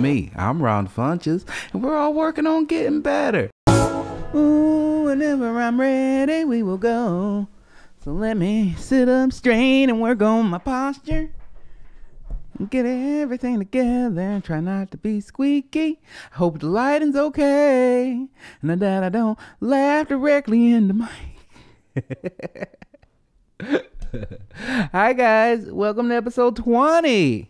me. I'm Ron Funches, and we're all working on getting better. Ooh, whenever I'm ready, we will go. So let me sit up straight and work on my posture. Get everything together and try not to be squeaky. I hope the lighting's okay. And that I don't laugh directly in the mic. Hi, guys. Welcome to episode 20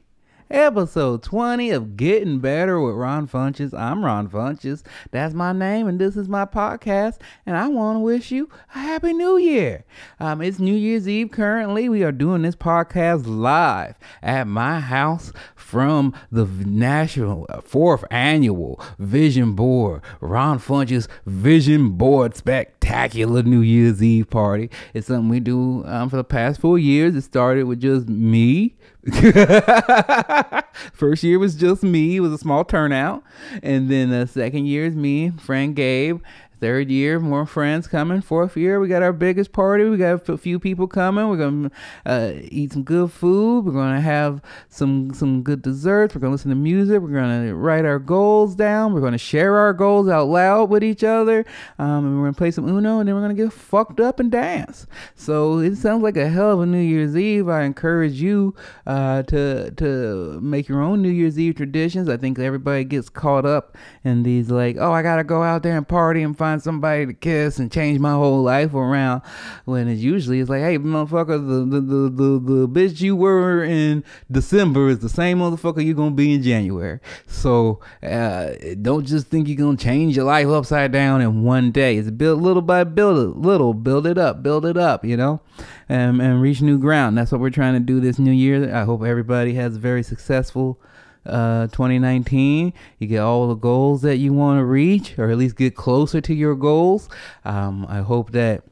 episode 20 of Getting Better with Ron Funches. I'm Ron Funches. That's my name, and this is my podcast. And I want to wish you a Happy New Year. Um, it's New Year's Eve currently. We are doing this podcast live at my house from the national uh, fourth annual Vision Board, Ron Funches Vision Board Spectacular New Year's Eve party. It's something we do um, for the past four years. It started with just me First year was just me. It was a small turnout. And then the second year is me, friend Gabe, Third year, more friends coming. Fourth year, we got our biggest party. We got a few people coming. We're gonna uh, eat some good food. We're gonna have some some good desserts. We're gonna listen to music. We're gonna write our goals down. We're gonna share our goals out loud with each other. Um, and we're gonna play some Uno, and then we're gonna get fucked up and dance. So it sounds like a hell of a New Year's Eve. I encourage you uh, to to make your own New Year's Eve traditions. I think everybody gets caught up in these like, oh, I gotta go out there and party and find find somebody to kiss and change my whole life around. When it's usually it's like, hey, motherfucker, the the the the, the bitch you were in December is the same motherfucker you're gonna be in January. So uh, don't just think you're gonna change your life upside down in one day. It's built little by build it little, build it up, build it up, you know, and and reach new ground. That's what we're trying to do this new year. I hope everybody has a very successful uh, 2019. You get all the goals that you want to reach, or at least get closer to your goals. Um, I hope that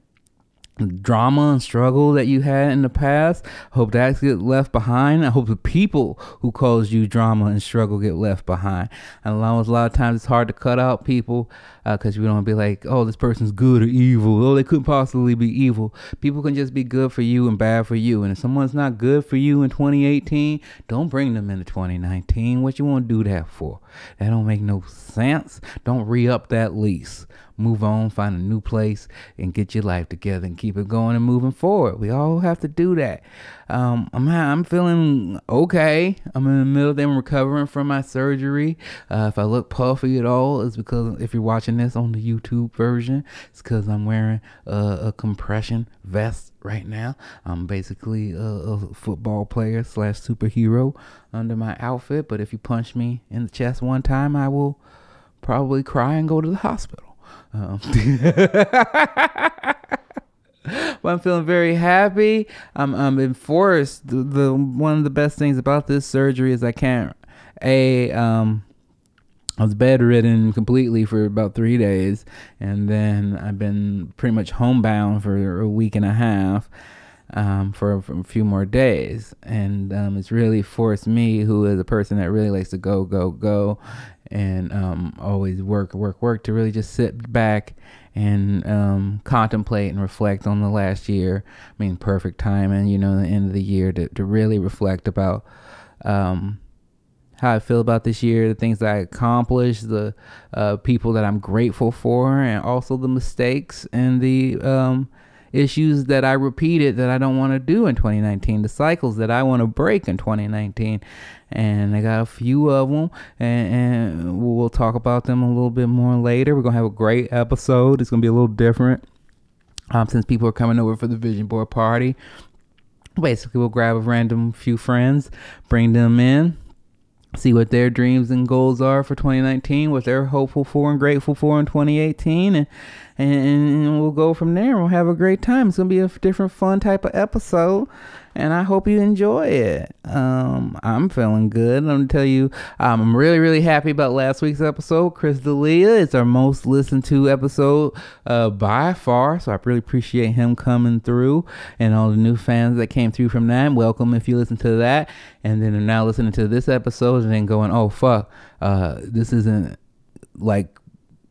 drama and struggle that you had in the past. Hope that get left behind. I hope the people who caused you drama and struggle get left behind. And a lot, a lot of times it's hard to cut out people because uh, we don't be like, oh, this person's good or evil. Oh, they couldn't possibly be evil. People can just be good for you and bad for you. And if someone's not good for you in 2018, don't bring them into 2019. What you want to do that for? That don't make no sense. Don't re up that lease move on, find a new place, and get your life together and keep it going and moving forward. We all have to do that. Um, I'm I'm feeling okay. I'm in the middle of them recovering from my surgery. Uh, if I look puffy at all, it's because if you're watching this on the YouTube version, it's because I'm wearing a, a, compression vest right now. I'm basically a, a football player slash superhero under my outfit. But if you punch me in the chest one time, I will probably cry and go to the hospital. Um, but I'm feeling very happy. I'm I'm enforced. The, the one of the best things about this surgery is I can't a um I was bedridden completely for about three days, and then I've been pretty much homebound for a week and a half um, for, for, a few more days. And um, it's really forced me, who is a person that really likes to go, go, go, and um, always work, work, work to really just sit back and um, contemplate and reflect on the last year. I mean, perfect time, and you know, the end of the year to, to really reflect about um, how I feel about this year, the things that I accomplished, the uh, people that I'm grateful for, and also the mistakes and the um, issues that I repeated that I don't want to do in 2019, the cycles that I want to break in 2019. And I got a few of them, and, and we'll talk about them a little bit more later. We're to have a great episode. It's to be a little different um, since people are coming over for the vision board party. Basically, we'll grab a random few friends, bring them in, see what their dreams and goals are for 2019, what they're hopeful for and grateful for in 2018, and and we'll go from there. We'll have a great time. It's gonna be a different, fun type of episode, and I hope you enjoy it. Um, I'm feeling good. I'm gonna tell you, um, I'm really, really happy about last week's episode. Chris D'Elia is our most listened to episode uh, by far, so I really appreciate him coming through and all the new fans that came through from that. Welcome if you listen to that, and then are now listening to this episode and then going, "Oh fuck, uh, this isn't." like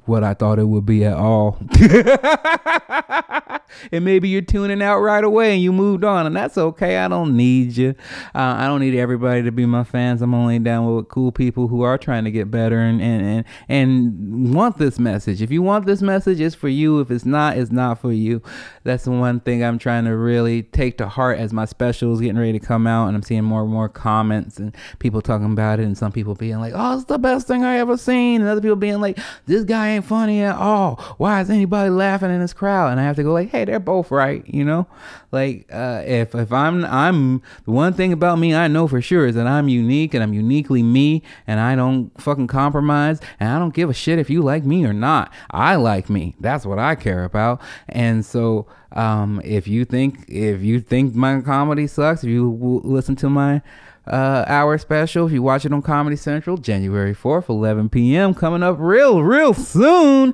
what I thought it would be at all. and maybe you're tuning out right away and you moved on, and that's okay. I don't need you. Uh, I don't need everybody to be my fans. I'm only down with cool people who are trying to get better and and and, and want this message. If you want this message, it's for you. If it's not, it's not for you. That's the one thing I'm trying to really take to heart as my special is getting ready to come out, and I'm seeing more and more comments and people talking about it, and some people being like, "Oh, it's the best thing I ever seen," and other people being like, "This guy ain't funny at all. Why is anybody laughing in this crowd?" And I have to go like, "Hey, they're both right," you know. Like uh, if if I'm I'm the one thing about me I know for sure is that I'm unique and I'm uniquely me, and I don't fucking compromise, and I don't give a shit if you like me or not. I like me. That's what I care about, and so um, if you think if you think my comedy sucks, if you listen to my uh, hour special, if you watch it on Comedy Central, January 4th, 11 p.m. coming up real, real soon.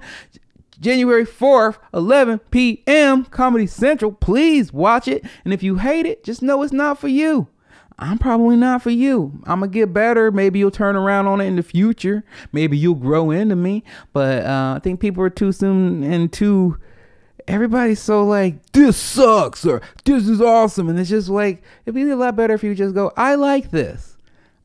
January 4th, 11 p.m. Comedy Central. Please watch it. And if you hate it, just know it's not for you. I'm probably not for you. I'm gonna get better. Maybe you'll turn around on it in the future. Maybe you'll grow into me. But uh, I think people are too soon and too everybody's so like this sucks or this is awesome and it's just like it'd be a lot better if you just go i like this.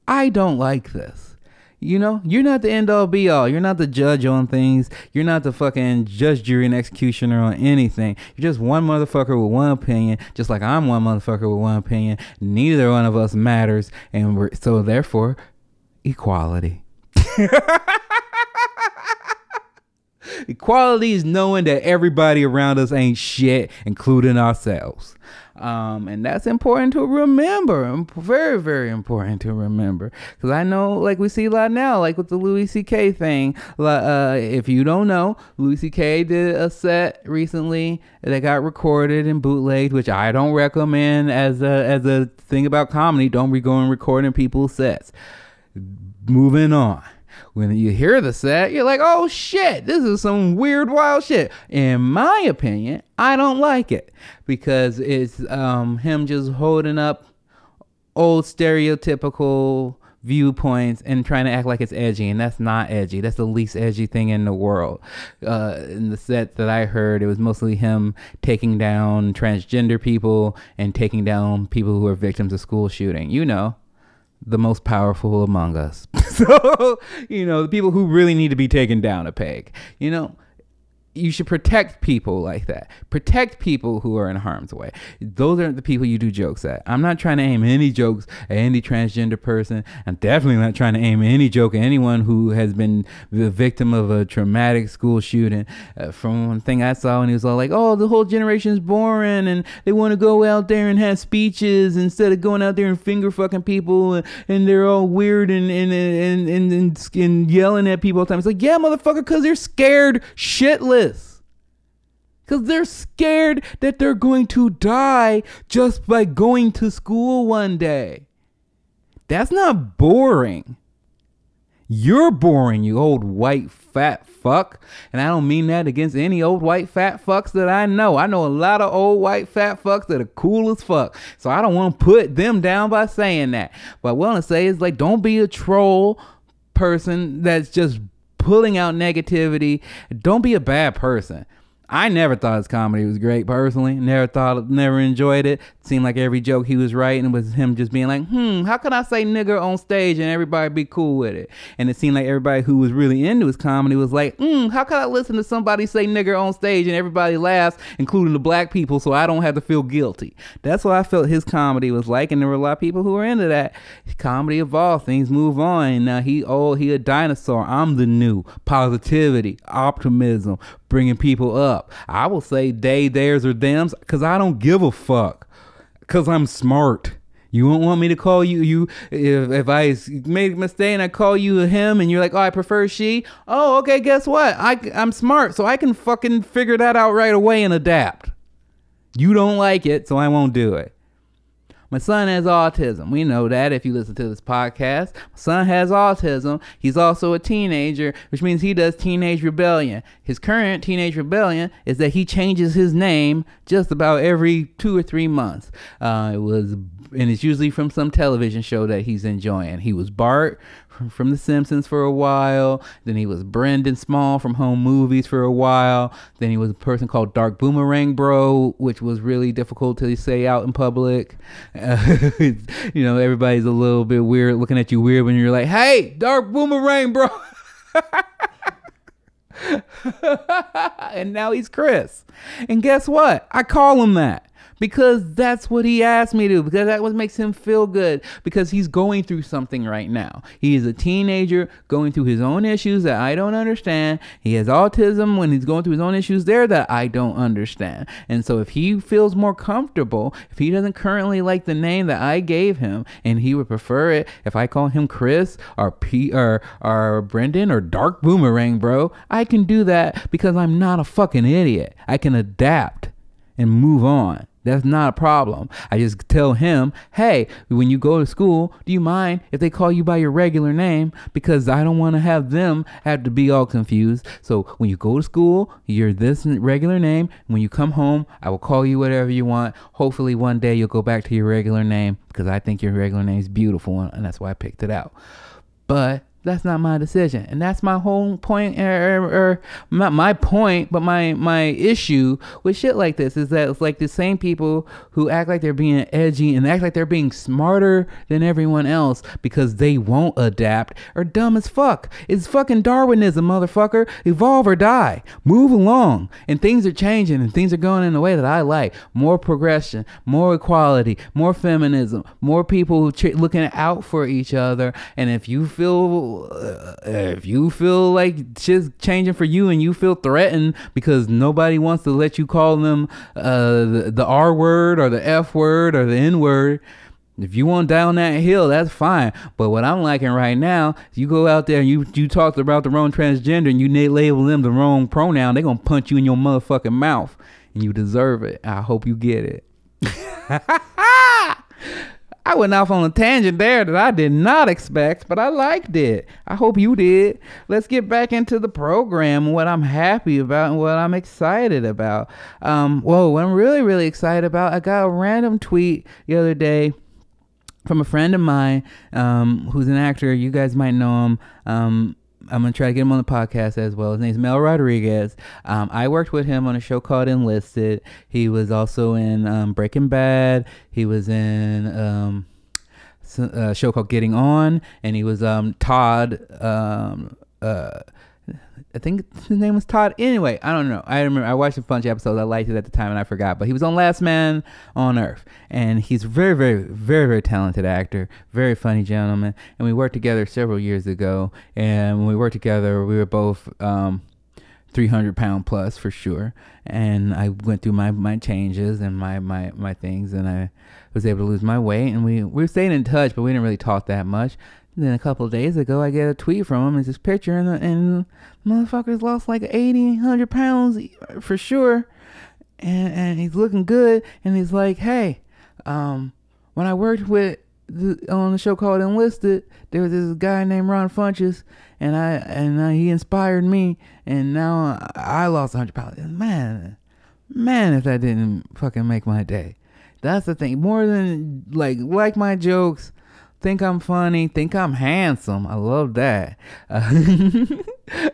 I don't like this. You know you're not the end all be all you're not the judge on things. You're not the fucking judge jury and executioner on anything. You're just one motherfucker with one opinion just like i'm one motherfucker with one opinion. Neither one of us matters and we're so therefore equality Equality is knowing that everybody around us ain't shit, including ourselves. Um, and that's important to remember. Very, very important to remember. Because I know, like, we see a lot now, like with the Louis C.K. thing. Uh, if you don't know, Louis C.K. did a set recently that got recorded and bootlegged, which I don't recommend as a, as a thing about comedy. Don't be going recording people's sets. Moving on when you hear the set, you're like, oh shit, this is some weird, wild shit. In my opinion, I don't like it because it's um, him just holding up old stereotypical viewpoints and trying to act like it's edgy and that's not edgy. That's the least edgy thing in the world. Uh, in the set that i heard it was mostly him taking down transgender people and taking down people who are victims of school shooting. You know the most powerful among us. so, you know, the people who really need to be taken down a peg. You know, you should protect people like that. Protect people who are in harm's way. Those aren't the people you do jokes at. I'm not trying to aim any jokes at any transgender person. I'm definitely not trying to aim any joke at anyone who has been the victim of a traumatic school shooting. Uh, from one thing I saw, and he was all like, "Oh, the whole generation is boring, and they want to go out there and have speeches instead of going out there and finger fucking people, and, and they're all weird and and and and, and, and yelling at people all the time." It's like, yeah, motherfucker, because they're scared shitless because they're scared that they're going to die just by going to school one day. That's not boring. You're boring, you old white fat fuck. And I don't mean that against any old white fat fucks that I know. I know a lot of old white fat fucks that are cool as fuck. So I don't want to put them down by saying that. But what I want to say is like, don't be a troll person that's just pulling out negativity. Don't be a bad person. I never thought his comedy was great personally. Never thought, never enjoyed it. Seemed like every joke he was writing was him just being like, hmm, how can I say nigger on stage and everybody be cool with it? And it seemed like everybody who was really into his comedy was like, hmm, how can I listen to somebody say nigger on stage and everybody laughs, including the black people, so I don't have to feel guilty? That's what I felt his comedy was like, and there were a lot of people who were into that. Comedy evolved, things move on. Now he, oh, he a dinosaur. I'm the new positivity, optimism, bringing people up. I will say they, theirs, or them's because I don't give a fuck. Because I'm smart. You won't want me to call you you if if I made a mistake and I call you a him and you're like, oh, I prefer she. Oh, okay. Guess what? I I'm smart, so I can fucking figure that out right away and adapt. You don't like it, so I won't do it. My son has autism. We know that if you listen to this podcast. My son has autism. He's also a teenager, which means he does teenage rebellion. His current teenage rebellion is that he changes his name just about every two or three months. Uh, it was, and it's usually from some television show that he's enjoying. He was Bart from The Simpsons for a while. Then he was Brendan Small from Home Movies for a while. Then he was a person called Dark Boomerang Bro, which was really difficult to say out in public. Uh, you know, everybody's a little bit weird, looking at you weird when you're like, "Hey, Dark Boomerang Bro." and now he's Chris. And guess what? I call him that because that's what he asked me to because that what makes him feel good because he's going through something right now. He is a teenager going through his own issues that i don't understand. He has autism when he's going through his own issues there that i don't understand. And so if he feels more comfortable if he doesn't currently like the name that i gave him and he would prefer it if i call him chris or p or or brendan or dark boomerang bro i can do that because i'm not a fucking idiot. I can adapt and move on that's not a problem. I just tell him, hey, when you go to school, do you mind if they call you by your regular name? Because I don't want to have them have to be all confused. So when you go to school, you're this regular name. When you come home, I will call you whatever you want. Hopefully, one day you'll go back to your regular name because I think your regular name is beautiful and that's why I picked it out. But that's not my decision. And that's my whole point or, or, or not my point but my my issue with shit like this is that it's like the same people who act like they're being edgy and act like they're being smarter than everyone else because they won't adapt are dumb as fuck. It's fucking darwinism motherfucker. Evolve or die. Move along. And things are changing and things are going in a way that i like. More progression more equality more feminism more people ch- looking out for each other. And if you feel uh, if you feel like shit's changing for you and you feel threatened because nobody wants to let you call them uh, the, the R word or the F word or the N word, if you want down that hill, that's fine. But what I'm liking right now, you go out there and you you talk about the wrong transgender and you label them the wrong pronoun, they gonna punch you in your motherfucking mouth, and you deserve it. I hope you get it. I went off on a tangent there that I did not expect, but I liked it. I hope you did. Let's get back into the program and what I'm happy about and what I'm excited about. Um, whoa, what I'm really, really excited about, I got a random tweet the other day from a friend of mine um, who's an actor. You guys might know him. Um, I'm gonna try to get him on the podcast as well. His name's Mel Rodriguez. Um, I worked with him on a show called Enlisted. He was also in um, Breaking Bad. He was in um, a show called Getting On, and he was um, Todd. Um, uh, I think his name was Todd. Anyway, I don't know. I remember I watched a bunch of episodes. I liked it at the time and I forgot. But he was on Last Man on Earth, and he's very, very, very, very talented actor, very funny gentleman. And we worked together several years ago. And when we worked together, we were both um, 300 pound plus for sure. And I went through my my changes and my my my things, and I was able to lose my weight. And we we were staying in touch, but we didn't really talk that much. Then a couple days ago, I get a tweet from him. It's this picture, and, and motherfucker's lost like 80, 100 pounds for sure. And, and he's looking good. And he's like, hey, um, when I worked with the, on the show called Enlisted, there was this guy named Ron Funches, and I and he inspired me, and now I lost 100 pounds. Man, man, if that didn't fucking make my day. That's the thing. More than like like my jokes think I'm funny, think I'm handsome. I love that. Uh,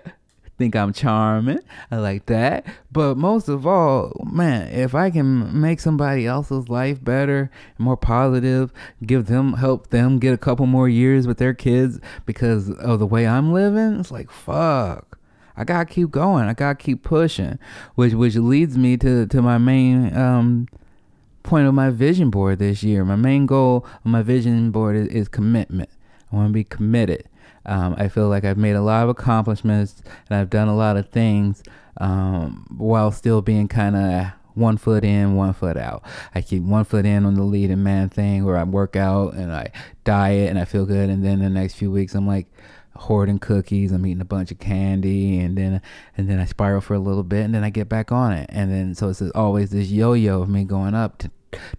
think I'm charming. I like that. But most of all, man, if I can make somebody else's life better, more positive, give them help them get a couple more years with their kids because of the way I'm living, it's like fuck. I gotta keep going. I gotta keep pushing, which which leads me to to my main um point of my vision board this year. My main goal on my vision board is, is commitment. I want to be committed. Um, I feel like I've made a lot of accomplishments and I've done a lot of things um, while still being kind of one foot in, one foot out. I keep one foot in on the leading man thing where I work out and I diet and I feel good, and then the next few weeks I'm like hoarding cookies. I'm eating a bunch of candy, and then and then I spiral for a little bit, and then I get back on it, and then so it's always this yo-yo of me going up to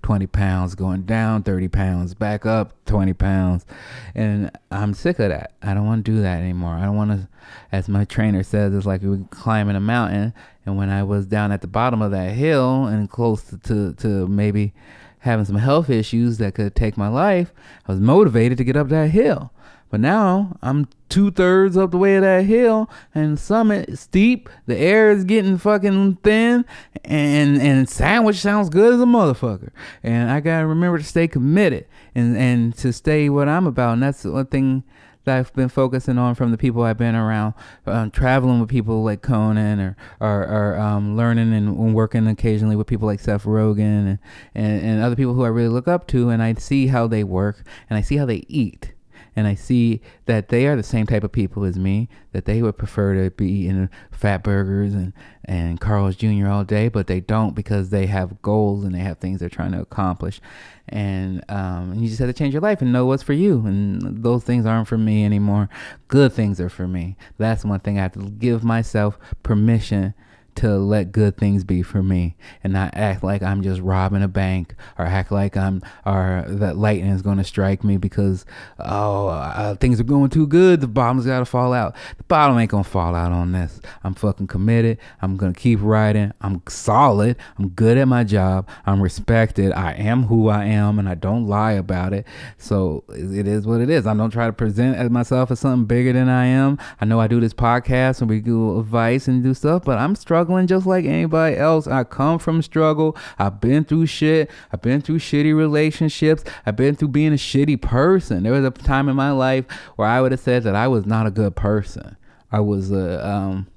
20 pounds, going down 30 pounds, back up 20 pounds, and I'm sick of that. I don't want to do that anymore. I don't want to, as my trainer says, it's like we're climbing a mountain, and when I was down at the bottom of that hill and close to to, to maybe having some health issues that could take my life, I was motivated to get up that hill. But now I'm two thirds up the way of that hill, and summit steep. The air is getting fucking thin, and and sandwich sounds good as a motherfucker. And I gotta remember to stay committed and and to stay what I'm about. And that's the one thing that I've been focusing on from the people I've been around, um, traveling with people like Conan or or, or um, learning and working occasionally with people like Seth Rogen and, and, and other people who I really look up to, and I see how they work and I see how they eat and I see that they are the same type of people as me, that they would prefer to be eating fat burgers and, and Carl's Jr. all day, but they don't because they have goals and they have things they're trying to accomplish. And, um, and you just have to change your life and know what's for you. And those things aren't for me anymore. Good things are for me. That's one thing I have to give myself permission to let good things be for me and not act like I'm just robbing a bank or act like I'm or that lightning is going to strike me because oh uh, things are going too good. The bottom's got to fall out. The bottom ain't going to fall out on this. I'm fucking committed. I'm going to keep writing I'm solid. I'm good at my job. I'm respected. I am who I am and I don't lie about it. So it is what it is. I don't try to present as myself as something bigger than I am. I know I do this podcast and we do advice and do stuff but I'm struggling struggling just like anybody else. I come from struggle. I've been through shit. I've been through shitty relationships. I've been through being a shitty person. There was a time in my life where I would have said that I was not a good person. I was a um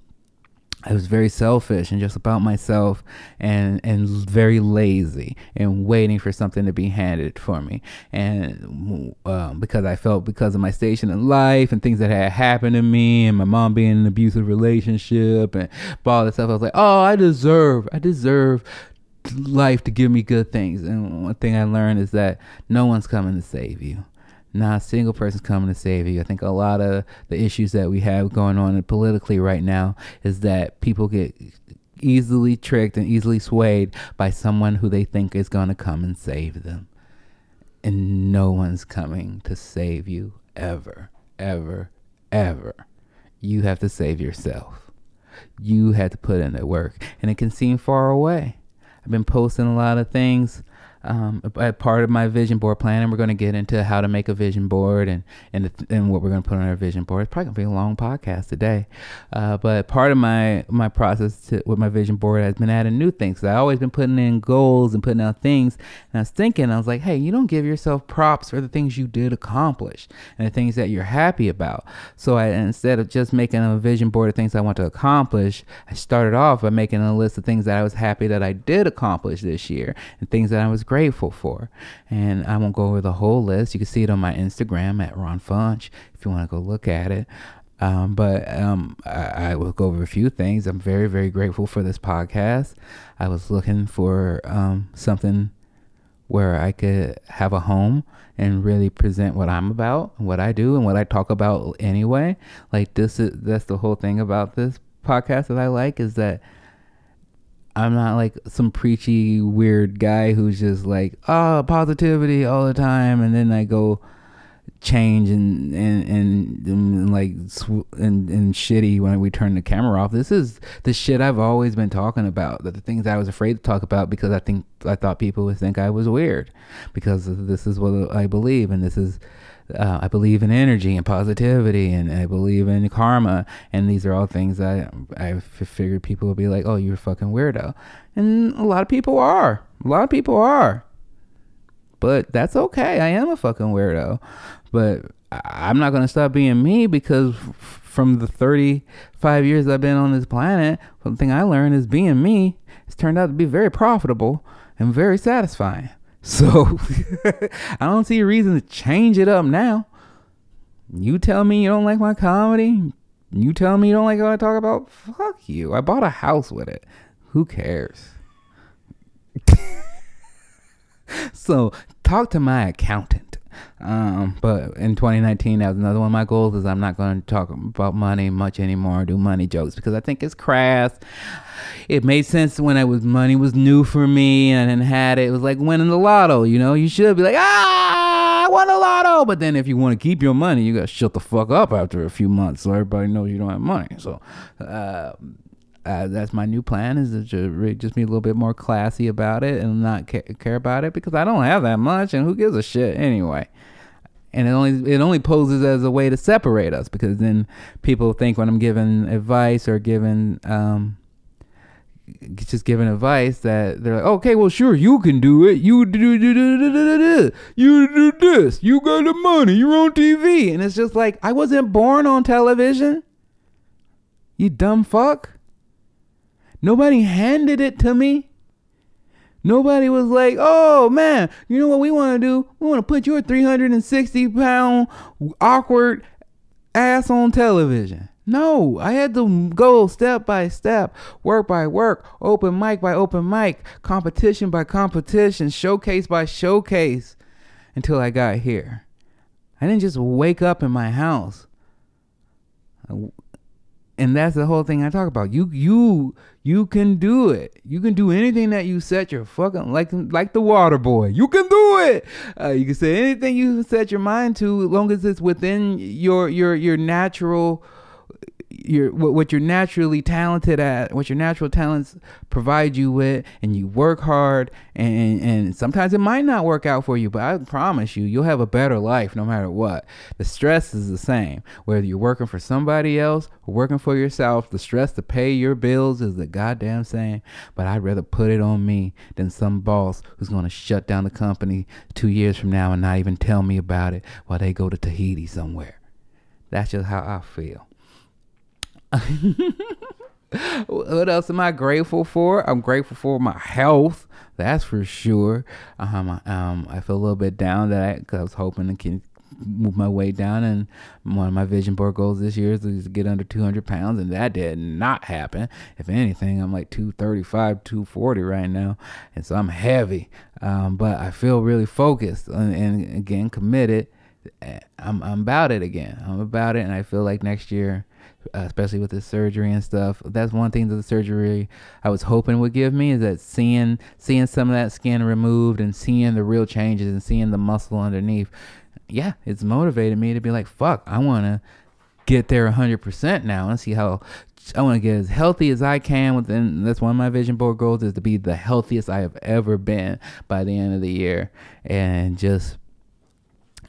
I was very selfish and just about myself and and very lazy and waiting for something to be handed for me. And um, because I felt because of my station in life and things that had happened to me and my mom being in an abusive relationship and all this stuff I was like oh I deserve I deserve life to give me good things. And one thing I learned is that no one's coming to save you not a single person's coming to save you. I think a lot of the issues that we have going on politically right now is that people get easily tricked and easily swayed by someone who they think is going to come and save them. And no one's coming to save you ever, ever, ever. You have to save yourself. You have to put in the work. And it can seem far away. I've been posting a lot of things um, a, part of my vision board plan, and we're going to get into how to make a vision board and and and what we're going to put on our vision board. It's probably going to be a long podcast today, uh, but part of my my process to, with my vision board has been adding new things. I always been putting in goals and putting out things, and I was thinking, I was like, hey, you don't give yourself props for the things you did accomplish and the things that you're happy about. So I instead of just making a vision board of things I want to accomplish, I started off by making a list of things that I was happy that I did accomplish this year and things that I was grateful for. And I won't go over the whole list. You can see it on my Instagram at Ron Funch if you want to go look at it. Um, but um, I, I, will go over a few things. I'm very, very grateful for this podcast. I was looking for um, something where I could have a home and really present what I'm about, what I do, and what I talk about anyway. Like this is that's the whole thing about this podcast that I like is that I'm not like some preachy weird guy who's just like, oh, positivity all the time, and then I go change and and and, and like and and shitty when we turn the camera off. This is the shit I've always been talking about. The things I was afraid to talk about because I think I thought people would think I was weird because this is what I believe and this is uh, I believe in energy and positivity, and I believe in karma, and these are all things I I figured people would be like, "Oh, you're a fucking weirdo," and a lot of people are. A lot of people are, but that's okay. I am a fucking weirdo, but I'm not gonna stop being me because from the 35 years I've been on this planet, one thing I learned is being me. has turned out to be very profitable and very satisfying. So I don't see a reason to change it up now. You tell me you don't like my comedy. You tell me you don't like what I talk about. Fuck you. I bought a house with it. Who cares? so talk to my accountant. Um, but in 2019, that was another one of my goals is I'm not going to talk about money much anymore, do money jokes because I think it's crass. It made sense when it was money was new for me and then had it. It was like winning the lotto, you know. You should be like, ah, I won the lotto. But then if you want to keep your money, you got to shut the fuck up after a few months so everybody knows you don't have money. So, uh, uh, that's my new plan is to just, be a little bit more classy about it and not ca- care about it because I don't have that much and who gives a shit anyway. and it only it only poses as a way to separate us because then people think when I'm giving advice or giving um, just giving advice that they're like, okay, well, sure, you can do it. You do, do, do, do, do, do, you do this. You got the money. You're on TV, and it's just like I wasn't born on television. You dumb fuck. Nobody handed it to me. Nobody was like, oh man, you know what we want to do? We want to put your 360 pound awkward ass on television. No, I had to go step by step, work by work, open mic by open mic, competition by competition, showcase by showcase until I got here. I didn't just wake up in my house and that's the whole thing I talk about. You you you can do it. You can do anything that you set your fucking like like the water boy. You can do it. Uh, you can say anything you set your mind to, as long as it's within your your your natural your what, you're naturally talented at, what your natural talents provide you with, and you work hard, and and sometimes it might not work out for you, but I promise you, you'll have a better life no matter what. The stress is the same, whether you're working for somebody else or working for yourself. The stress to pay your bills is the goddamn same, but I'd rather put it on me than some boss who's gonna shut down the company two years from now and not even tell me about it while they go to Tahiti somewhere. That's just how I feel. what else am I grateful for? I'm grateful for my health. That's for sure. Um, um, I feel a little bit down that I, cause I was hoping to can move my weight down, and one of my vision board goals this year is to get under 200 pounds, and that did not happen. If anything, I'm like 235, 240 right now, and so I'm heavy. Um, but I feel really focused and, and again committed. I'm, I'm about it again. I'm about it, and I feel like next year uh, especially with the surgery and stuff. That's one thing that the surgery I was hoping would give me is that seeing seeing some of that skin removed and seeing the real changes and seeing the muscle underneath. Yeah, it's motivated me to be like, fuck, I want to get there 100% now and see how I want to get as healthy as I can within that's one of my vision board goals is to be the healthiest I have ever been by the end of the year and just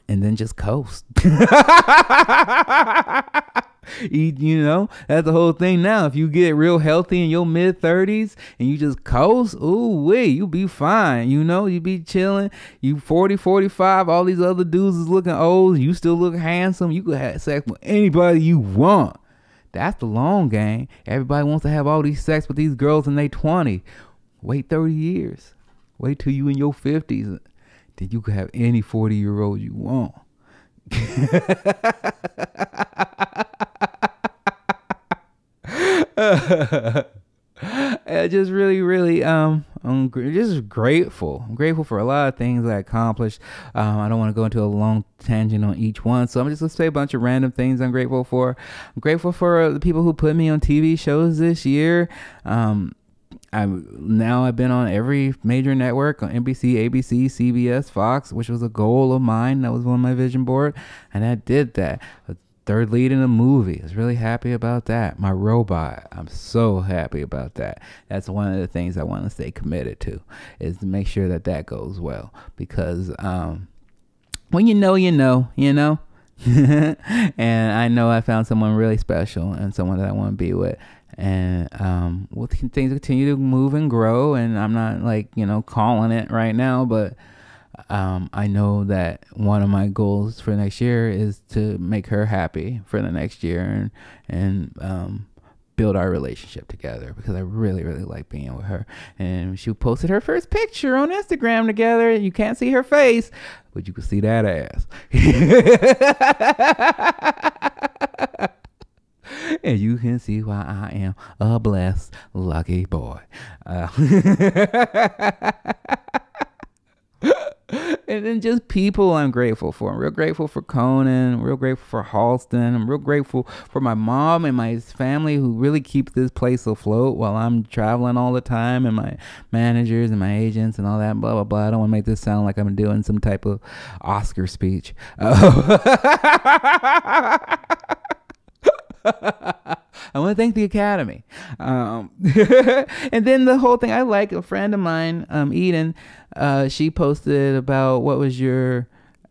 and then just coast. Eat, you know, that's the whole thing now. If you get real healthy in your mid 30s and you just coast, ooh, wait, you be fine. You know, you be chilling. You 40, 45, all these other dudes is looking old. You still look handsome. You could have sex with anybody you want. That's the long game. Everybody wants to have all these sex with these girls in their 20. Wait 30 years. Wait till you in your 50s. Then you could have any 40 year old you want. I just really, really, um, I'm just grateful. I'm grateful for a lot of things I accomplished. Um, I don't want to go into a long tangent on each one, so I'm just gonna say a bunch of random things I'm grateful for. I'm grateful for the people who put me on TV shows this year. Um, I now I've been on every major network on NBC, ABC, CBS, Fox, which was a goal of mine. That was on my vision board, and I did that. Third lead in a movie. I was really happy about that. My robot. I'm so happy about that. That's one of the things I want to stay committed to is to make sure that that goes well because um, when you know, you know, you know. and I know I found someone really special and someone that I want to be with and um, we'll things continue to move and grow. And I'm not like you know calling it right now, but um, I know that one of my goals for next year is to make her happy for the next year and and um, build our relationship together because I really really like being with her. And she posted her first picture on Instagram together. And you can't see her face, but you can see that ass. and you can see why I am a blessed, lucky boy. Uh, and then just people I'm grateful for. I'm real grateful for Conan. I'm real grateful for Halston. I'm real grateful for my mom and my family who really keep this place afloat while I'm traveling all the time and my managers and my agents and all that blah blah blah. I don't want to make this sound like I'm doing some type of Oscar speech. I want to thank the Academy. Um, and then the whole thing, I like a friend of mine, um, Eden, uh, she posted about what was your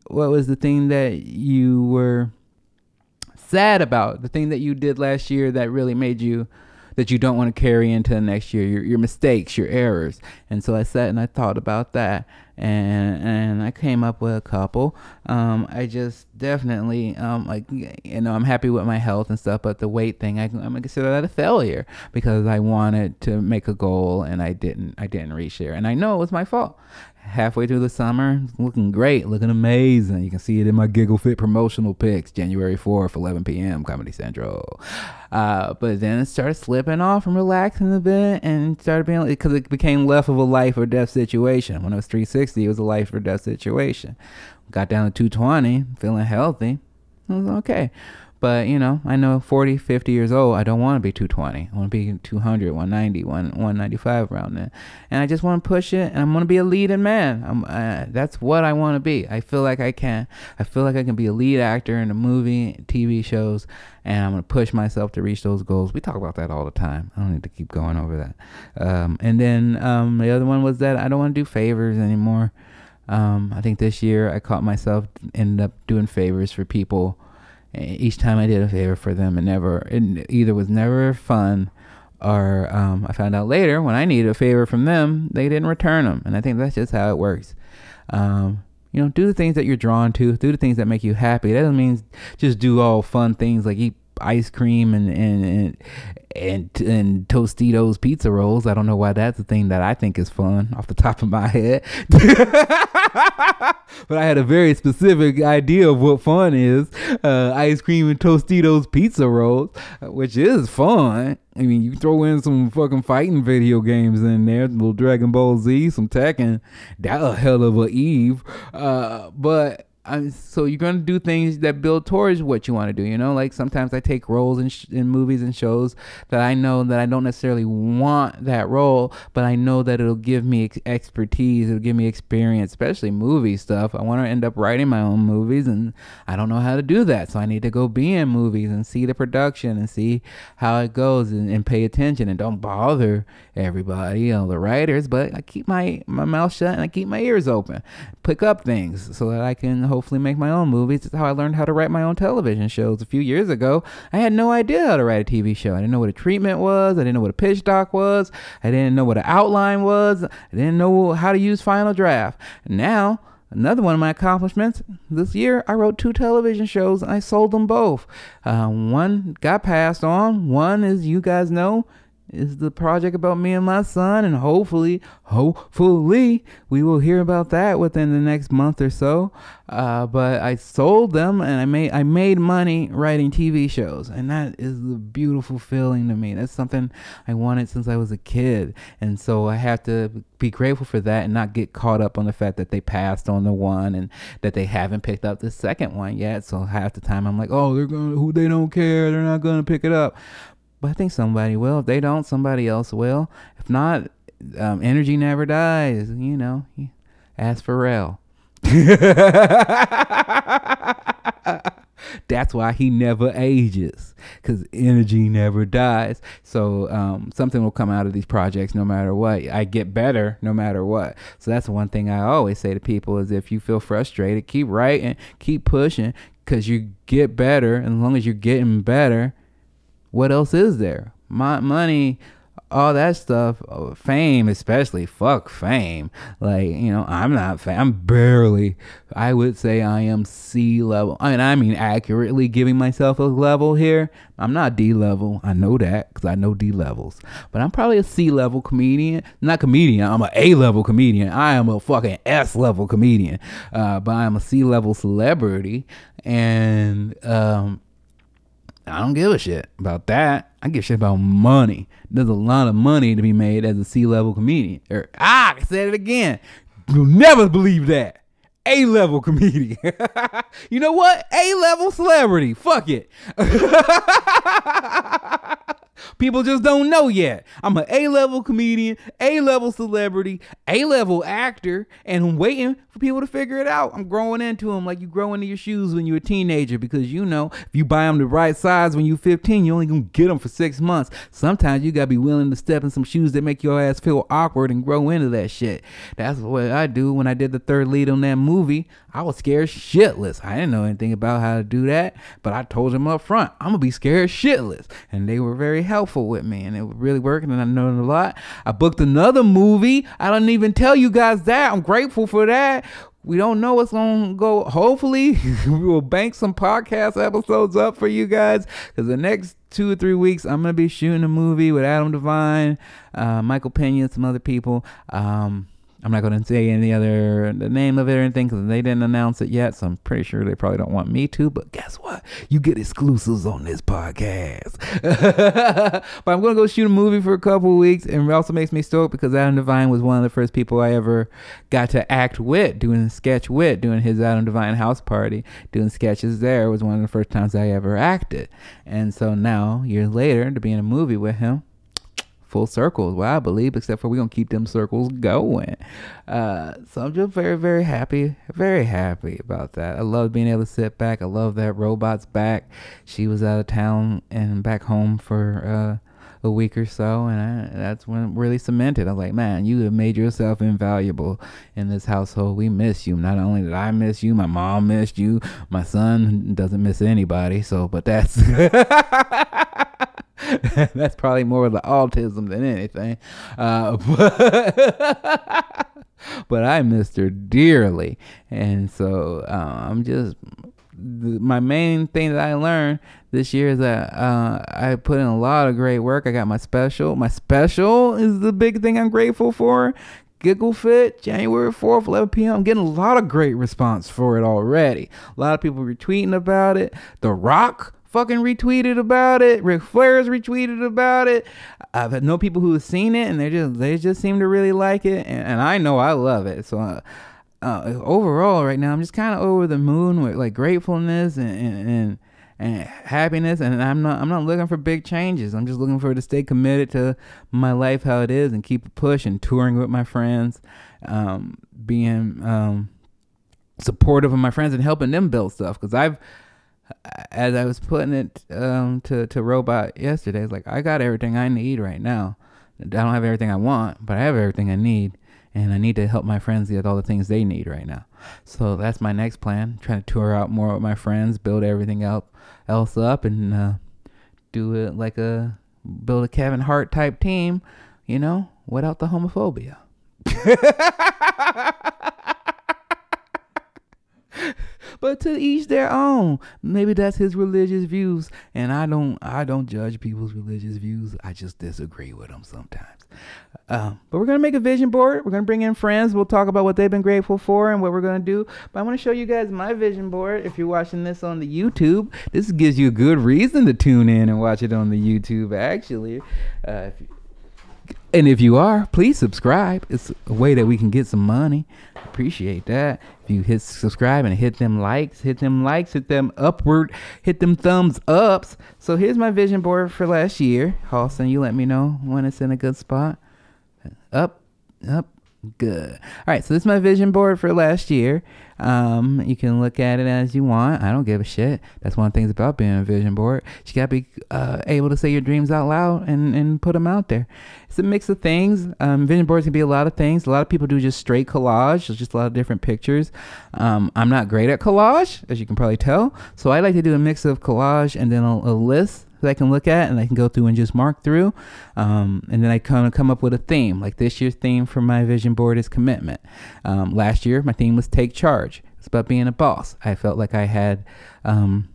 what was the thing that you were sad about? The thing that you did last year that really made you that you don't want to carry into the next year, your, your mistakes, your errors. And so I sat and I thought about that and and I came up with a couple. Um, I just definitely um, like you know I'm happy with my health and stuff, but the weight thing I, I'm gonna consider that a failure because I wanted to make a goal and I didn't I didn't reach there, and I know it was my fault halfway through the summer, looking great, looking amazing. You can see it in my Giggle Fit promotional pics, January 4th, 11 p.m., Comedy Central. Uh, but then it started slipping off and relaxing a bit and started being, because it became less of a life or death situation. When it was 360, it was a life or death situation. Got down to 220, feeling healthy. It was okay. But, you know, I know 40, 50 years old, I don't want to be 220. I want to be 200, 190, 195 around there. And I just want to push it, and I'm going to be a leading man. I'm, uh, that's what I want to be. I feel like I can. I feel like I can be a lead actor in a movie, TV shows, and I'm going to push myself to reach those goals. We talk about that all the time. I don't need to keep going over that. Um, and then um, the other one was that I don't want to do favors anymore. Um, I think this year I caught myself ended up doing favors for people each time I did a favor for them, it never, it either was never fun, or um, I found out later when I needed a favor from them, they didn't return them, and I think that's just how it works. Um, you know, do the things that you're drawn to, do the things that make you happy. That doesn't mean just do all fun things like eat ice cream and and and and, and Totino's pizza rolls. I don't know why that's the thing that I think is fun off the top of my head. but I had a very specific idea of what fun is. Uh, ice cream and Totino's pizza rolls, which is fun. I mean, you throw in some fucking fighting video games in there, little Dragon Ball Z, some Tekken. That a hell of a Eve. Uh, but I'm, so you're gonna do things that build towards what you want to do. You know, like sometimes I take roles in, sh- in movies and shows that I know that I don't necessarily want that role, but I know that it'll give me ex- expertise, it'll give me experience, especially movie stuff. I want to end up writing my own movies, and I don't know how to do that, so I need to go be in movies and see the production and see how it goes and, and pay attention and don't bother everybody, you know, the writers. But I keep my my mouth shut and I keep my ears open, pick up things so that I can hopefully make my own movies. It's how I learned how to write my own television shows a few years ago. I had no idea how to write a TV show. I didn't know what a treatment was. I didn't know what a pitch doc was. I didn't know what an outline was. I didn't know how to use Final Draft. Now, Another one of my accomplishments this year, I wrote two television shows and I sold them both. Uh, one got passed on. One, as you guys know, is the project about me and my son and hopefully hopefully we will hear about that within the next month or so. Uh, but i sold them and i made i made money writing tv shows and that is a beautiful feeling to me. That's something i wanted since i was a kid and so i have to be grateful for that and not get caught up on the fact that they passed on the one and that they haven't picked up the second one yet. So half the time i'm like oh they're gonna who they don't care. They're not gonna pick it up but I think somebody will. If they don't, somebody else will. If not, um, energy never dies. You know, ask Pharrell. That's why he never ages, because energy never dies. So um, something will come out of these projects no matter what. I get better no matter what. So that's one thing I always say to people is if you feel frustrated, keep writing, keep pushing, because you get better. And as long as you're getting better, what else is there? My money, all that stuff, uh, fame especially. Fuck fame. Like you know, I'm not. Fam- I'm barely. I would say I am C level. I mean, I mean accurately giving myself a level here. I'm not D level. I know that because I know D levels. But I'm probably a C level comedian. Not comedian. I'm a A level comedian. I am a fucking S level comedian. Uh, but I'm a C level celebrity, and um, I don't give a shit about that. I give shit about money. There's a lot of money to be made as a C level comedian. Or, er, ah, I said it again. You'll never believe that. A level comedian. you know what? A level celebrity. Fuck it. People just don't know yet. I'm an A level comedian, A level celebrity, A level actor, and I'm waiting for people to figure it out. I'm growing into them like you grow into your shoes when you're a teenager because you know if you buy them the right size when you're 15, you only gonna get them for six months. Sometimes you gotta be willing to step in some shoes that make your ass feel awkward and grow into that shit. That's what I do when I did the third lead on that movie. I was scared shitless. I didn't know anything about how to do that, but I told them up front, I'm gonna be scared shitless. And they were very helpful with me and it was really working and I learned a lot. I booked another movie. I don't even tell you guys that. I'm grateful for that. We don't know what's gonna go. Hopefully, we will bank some podcast episodes up for you guys because the next two or three weeks I'm gonna be shooting a movie with Adam Devine, uh, Michael Pena, some other people. Um, I'm not going to say any other the name of it or anything because they didn't announce it yet. So I'm pretty sure they probably don't want me to. But guess what? You get exclusives on this podcast. but I'm going to go shoot a movie for a couple weeks, and it also makes me stoked because Adam Devine was one of the first people I ever got to act with, doing a sketch with, doing his Adam Devine house party, doing sketches there was one of the first times I ever acted. And so now, years later, to be in a movie with him full circles. Well, I believe, except for we're gonna keep them circles going. Uh, so I'm just very, very happy, very happy about that. I love being able to sit back. I love that robot's back. She was out of town and back home for uh, a week or so, and I, that's when really cemented. I was like, man, you have made yourself invaluable in this household. We miss you. Not only did I miss you, my mom missed you. My son doesn't miss anybody. So, but that's. That's probably more of the autism than anything. Uh, but, but, I missed her dearly. And so uh, I'm just, my main thing that I learned this year is that uh, I put in a lot of great work. I got my special. My special is the big thing I'm grateful for. Giggle Fit, January 4th, 11 p.m. I'm getting a lot of great response for it already. A lot of people retweeting about it. The Rock fucking retweeted about it. Ric Flair's retweeted about it. I've had no people who have seen it, and they just they just seem to really like it, and, and I know I love it. So. Uh, uh, overall, right now, I'm just kind of over the moon with like gratefulness and, and, and and happiness and I'm not I'm not looking for big changes. I'm just looking for to stay committed to my life how it is and keep pushing, touring with my friends, um, being um, supportive of my friends and helping them build stuff because I've as I was putting it um, to to robot yesterday, it's like I got everything I need right now. I don't have everything I want, but I have everything I need, and I need to help my friends get all the things they need right now. So that's my next plan: trying to tour out more with my friends, build everything up, else up, and uh, do it like a build a Kevin Hart type team, you know, without the homophobia. but to each their own. Maybe that's his religious views, and I don't I don't judge people's religious views. I just disagree with them sometimes. Um, but we're gonna make a vision board. We're gonna bring in friends. We'll talk about what they've been grateful for and what we're gonna do. But I want to show you guys my vision board. If you're watching this on the YouTube, this gives you a good reason to tune in and watch it on the YouTube. Actually, uh, if and if you are, please subscribe. It's a way that we can get some money. Appreciate that. If you hit subscribe and hit them likes, hit them likes, hit them upward, hit them thumbs ups. So here's my vision board for last year. Halston, you let me know when it's in a good spot. Up, up, good. All right, so this is my vision board for last year. Um, you can look at it as you want. I don't give a shit. That's one of the things about being a vision board. You gotta be uh, able to say your dreams out loud and, and put them out there. It's a mix of things. Um, vision boards can be a lot of things. A lot of people do just straight collage. Just a lot of different pictures. Um, I'm not great at collage, as you can probably tell. So I like to do a mix of collage and then a, a list that I can look at and I can go through and just mark through. Um, and then I kind of come up with a theme. Like this year's theme for my vision board is commitment. Um, last year, my theme was take charge. It's about being a boss. I felt like I had um,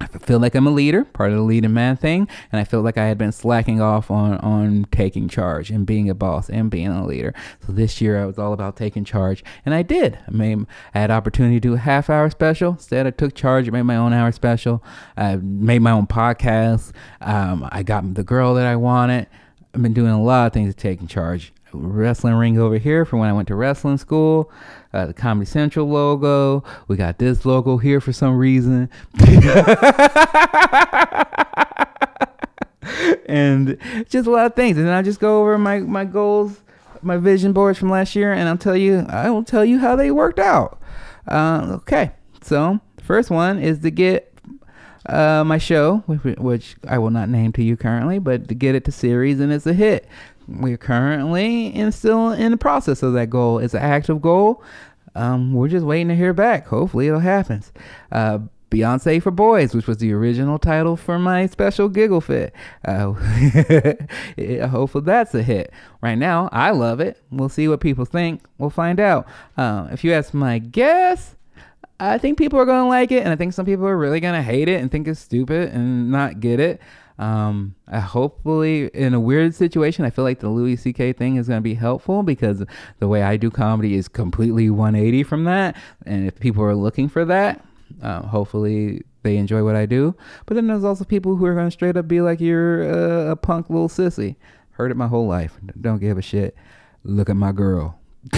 I feel like I'm a leader, part of the leading man thing, and I feel like I had been slacking off on on taking charge and being a boss and being a leader. So this year I was all about taking charge, and I did. I mean, I had opportunity to do a half hour special. Instead, I took charge. Made my own hour special. I made my own podcast. Um, I got the girl that I wanted. I've been doing a lot of things to taking charge wrestling ring over here from when I went to wrestling school. Uh, the Comedy Central logo. We got this logo here for some reason. and just a lot of things. And I just go over my my goals, my vision boards from last year, and I'll tell you, I will tell you how they worked out. Uh, okay, so the first one is to get uh, my show, which I will not name to you currently, but to get it to series and it's a hit. We're currently in still in the process of that goal. It's an active goal. Um, we're just waiting to hear back. Hopefully, it'll happen. Uh, Beyonce for Boys, which was the original title for my special Giggle Fit. Uh, hopefully that's a hit. Right now, I love it. We'll see what people think. We'll find out. Uh, if you ask my guess, I think people are going to like it, and I think some people are really going to hate it and think it's stupid and not get it. Um, I hopefully, in a weird situation, I feel like the Louis C.K. thing is going to be helpful because the way I do comedy is completely 180 from that. And if people are looking for that, uh, hopefully they enjoy what I do. But then there's also people who are going to straight up be like, you're a punk little sissy. Heard it my whole life. Don't give a shit. Look at my girl.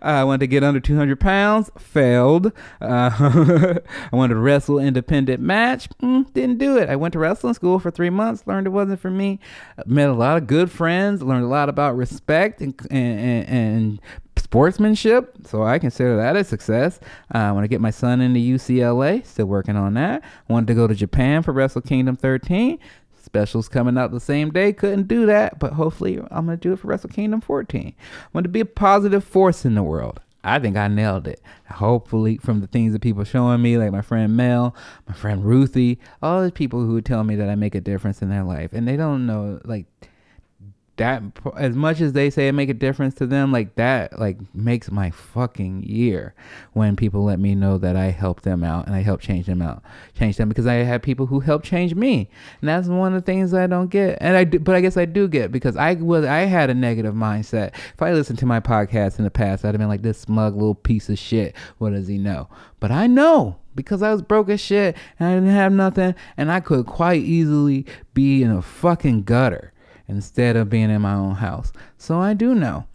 I wanted to get under 200 pounds, failed. Uh, I wanted to wrestle independent match, mm, didn't do it. I went to wrestling school for three months, learned it wasn't for me. Met a lot of good friends, learned a lot about respect and, and, and sportsmanship. So I consider that a success. Uh, I want to get my son into UCLA, still working on that. Wanted to go to Japan for Wrestle Kingdom 13. Specials coming out the same day. Couldn't do that, but hopefully I'm going to do it for Wrestle Kingdom 14. I want to be a positive force in the world. I think I nailed it. Hopefully, from the things that people showing me, like my friend Mel, my friend Ruthie, all the people who tell me that I make a difference in their life, and they don't know, like, that as much as they say it make a difference to them like that like makes my fucking year when people let me know that i help them out and i help change them out change them because i have people who help change me. And that's one of the things i don't get. And i do but i guess i do get because i was i had a negative mindset. If i listened to my podcast in the past i'd have been like this smug little piece of shit. What does he know? But i know because I was broke as shit and I didn't have nothing and I could quite easily be in a fucking gutter instead of being in my own house. So I do know.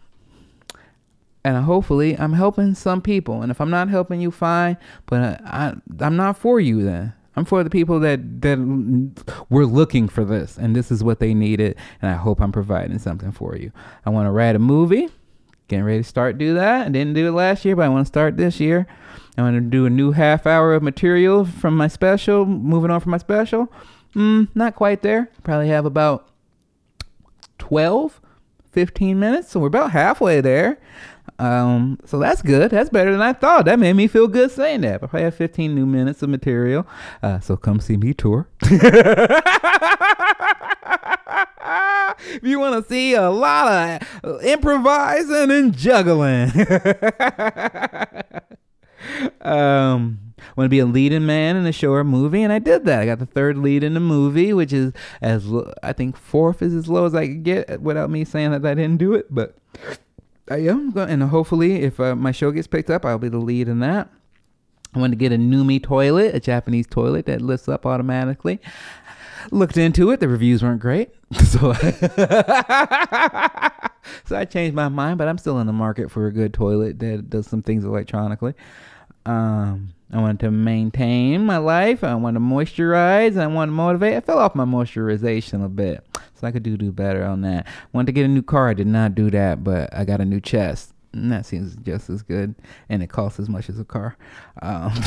And hopefully I'm helping some people. And if I'm not helping you, fine. But I, I am not for you then. I'm for the people that that were looking for this, and this is what they needed. And I hope I'm providing something for you. I want to write a movie. Getting ready to start do that. I didn't do it last year, but I want to start this year. I want to do a new half hour of material from my special. Moving on from my special. Mm, not quite there. Probably have about 12, 15 minutes. So we're about halfway there. Um, so that's good. That's better than I thought. That made me feel good saying that. But I have 15 new minutes of material. Uh, so come see me tour. if you want to see a lot of improvising and juggling. um, want to be a leading man in a show or movie, and I did that. I got the third lead in the movie, which is as I think fourth is as low as I could get without me saying that I didn't do it. But I am going, and hopefully, if uh, my show gets picked up, I'll be the lead in that. I want to get a Numi toilet, a Japanese toilet that lifts up automatically. Looked into it, the reviews weren't great, so so I changed my mind. But I'm still in the market for a good toilet that does some things electronically. Um, I wanted to maintain my life. I wanted to moisturize. I wanted to motivate. I fell off my moisturization a bit, so I could do do better on that. Wanted to get a new car. I did not do that, but I got a new chest. And that seems just as good, and it costs as much as a car. Um,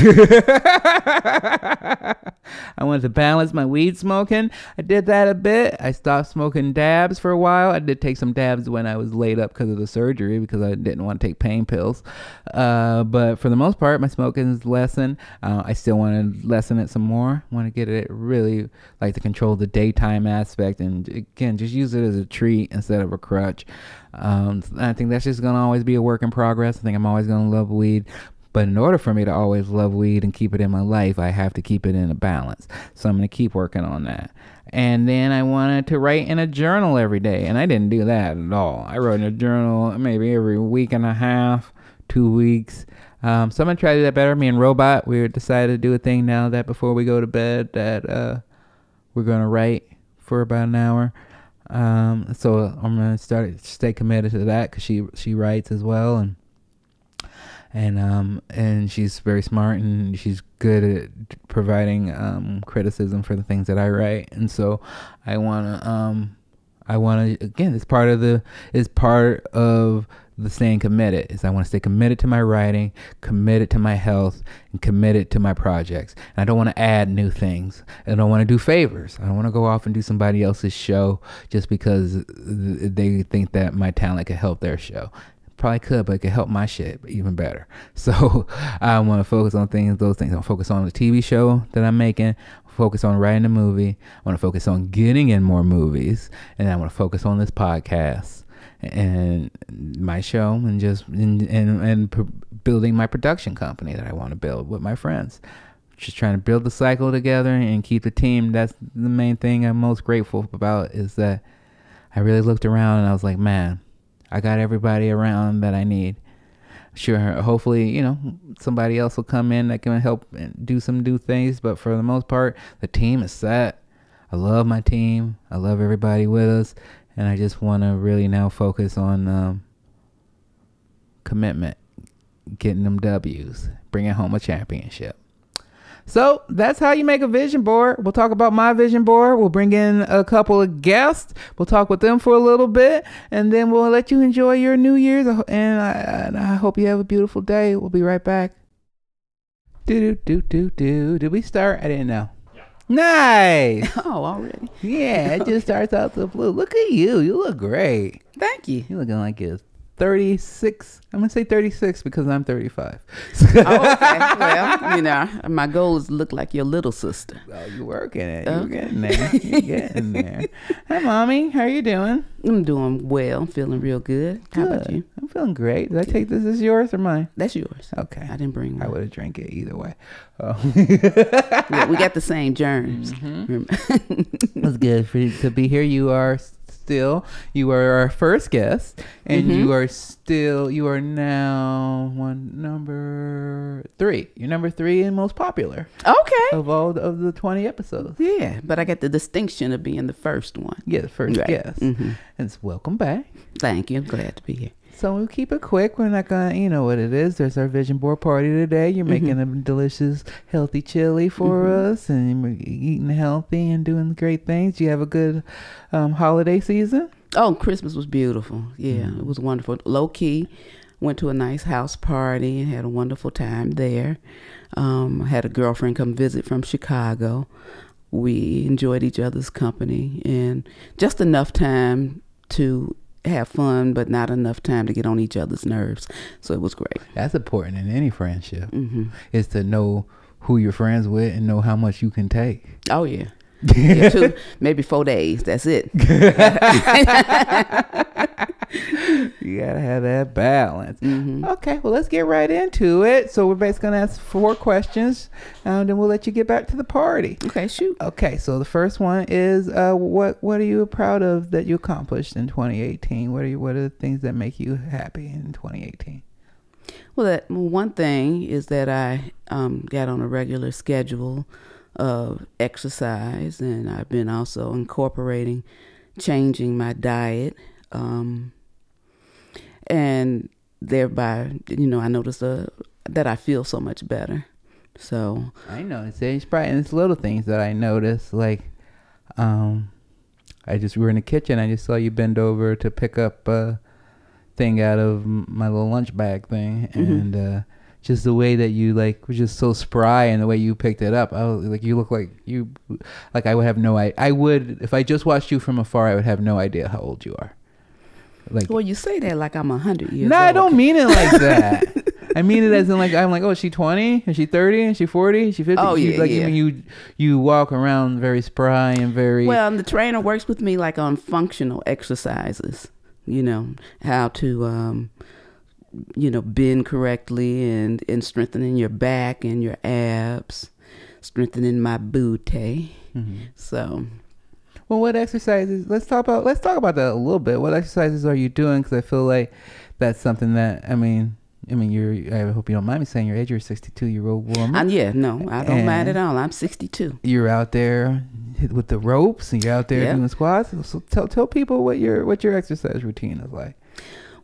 I wanted to balance my weed smoking. I did that a bit. I stopped smoking dabs for a while. I did take some dabs when I was laid up because of the surgery because I didn't want to take pain pills. Uh, but for the most part, my smoking is lessened. Uh, I still want to lessen it some more. Want to get it really like to control the daytime aspect and again just use it as a treat instead of a crutch. Um, I think that's just gonna always be a work in progress. I think I'm always gonna love weed, but in order for me to always love weed and keep it in my life, I have to keep it in a balance. So I'm gonna keep working on that. And then I wanted to write in a journal every day, and I didn't do that at all. I wrote in a journal maybe every week and a half, two weeks. Um, so I'm gonna try to do that better. Me and Robot, we decided to do a thing now that before we go to bed, that uh, we're gonna write for about an hour. Um, so I'm gonna start stay committed to that because she she writes as well, and and um and she's very smart and she's good at providing um criticism for the things that I write. And so I want to um I want to again it's part of the it's part of the staying committed is I want to stay committed to my writing, committed to my health, and committed to my projects. And I don't want to add new things. I don't want to do favors. I don't want to go off and do somebody else's show just because they think that my talent could help their show probably could, but it could help my shit even better. So I want to focus on things, those things. I want to focus on the TV show that I'm making, focus on writing a movie. I want to focus on getting in more movies, and I want to focus on this podcast and my show, and just and and, and building my production company that I want to build with my friends. Just trying to build the cycle together and keep the team. That's the main thing I'm most grateful about. Is that I really looked around and I was like, man I got everybody around that I need. Sure, hopefully, you know, somebody else will come in that can help and do some new things. But for the most part, the team is set. I love my team. I love everybody with us, and I just want to really now focus on um, commitment, getting them W's, bringing home a championship. So that's how you make a vision board. We'll talk about my vision board. We'll bring in a couple of guests. We'll talk with them for a little bit, and then we'll let you enjoy your New Year's. And I, and I hope you have a beautiful day. We'll be right back. Do do do do do. Did we start? I didn't know. Nice. Oh, already. Yeah, it just starts out the blue. Look at you. You look great. Thank you. You're looking like it's 36. I'm going to say 36 because I'm 35. oh, okay. Well, you know, my goal is to look like your little sister. Oh, you're working it. You're getting there. You're getting there. Hi, Mommy. How are you doing? I'm doing well. I'm feeling real good. How about you? I'm feeling great. Did I take this as yours or mine? That's yours. Okay. I didn't bring one. I would have drank it either way. Oh. yeah, we got the same germs. Mm-hmm. That's good for you to be here. You are still. You are our first guest, and mm-hmm. you are still. You are now one number three. You're number three and most popular. Okay. Of all of the twenty episodes. Yeah, but I get the distinction of being the first one. Yeah, the first right. guest. Mm-hmm. And welcome back. Thank you. I'm glad to be here. So we'll keep it quick. We're not gonna, you know what it is. There's our vision board party today. You're mm-hmm. making a delicious, healthy chili for mm-hmm. us, and we're eating healthy and doing great things. You have a good um, holiday season. Oh, Christmas was beautiful. Yeah, mm-hmm. it was wonderful. Low key, went to a nice house party and had a wonderful time there. Um, had a girlfriend come visit from Chicago. We enjoyed each other's company and just enough time to have fun, but not enough time to get on each other's nerves. So it was great. That's important in any friendship. Mm-hmm. Is to know who you're friends with and know how much you can take. Oh yeah. two, maybe four days. That's it. you gotta have that balance. Mm-hmm. Okay, well let's get right into it. So we're basically gonna ask four questions, and then we'll let you get back to the party. Okay, shoot. Okay, so the first one is, uh, what what are you proud of that you accomplished in 2018? What are you, what are the things that make you happy in 2018? Well, that one thing is that I um, got on a regular schedule of exercise, and I've been also incorporating changing my diet. Um, and thereby, you know, I notice uh, that I feel so much better. So I know it's it's probably and it's little things that I notice. Like, um, I just we were in the kitchen. I just saw you bend over to pick up a thing out of my little lunch bag thing, mm-hmm. and uh, just the way that you like was just so spry, and the way you picked it up. I was like, you look like you, like I would have no I I would if I just watched you from afar, I would have no idea how old you are. Like, well, you say that like I'm a hundred years. No, old. I don't mean it like that. I mean it as in like I'm like, oh, is she twenty? Is she thirty? Is she forty? Is she fifty? Oh yeah, like yeah. When you you walk around very spry and very well. And the trainer works with me like on functional exercises. You know how to, um, you know, bend correctly and and strengthening your back and your abs, strengthening my booty. Mm-hmm. So well, what exercises? Let's talk about let's talk about that a little bit. What exercises are you doing? Because I feel like that's something that I mean. I mean, you're. I hope you don't mind me saying your age. You're a 62 year old woman. Uh, yeah, no, I don't and mind at all. I'm 62. You're out there with the ropes, and you're out there yep. doing squats. So tell tell people what your what your exercise routine is like.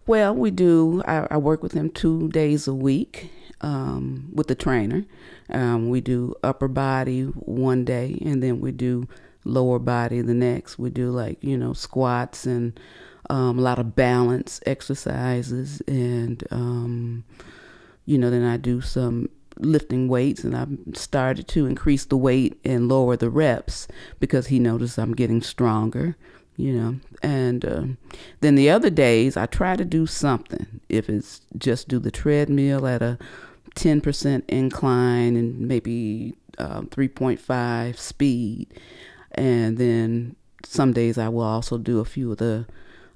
Well, we do. I, I work with him two days a week um, with the trainer. Um, we do upper body one day, and then we do lower body the next. We do like you know squats and um, a lot of balance exercises, and um, you know then I do some lifting weights, and I started to increase the weight and lower the reps because he noticed I'm getting stronger you know and uh, then the other days i try to do something. If it's just do the treadmill at a 10% incline and maybe um, 3.5 speed. And then some days i will also do a few of the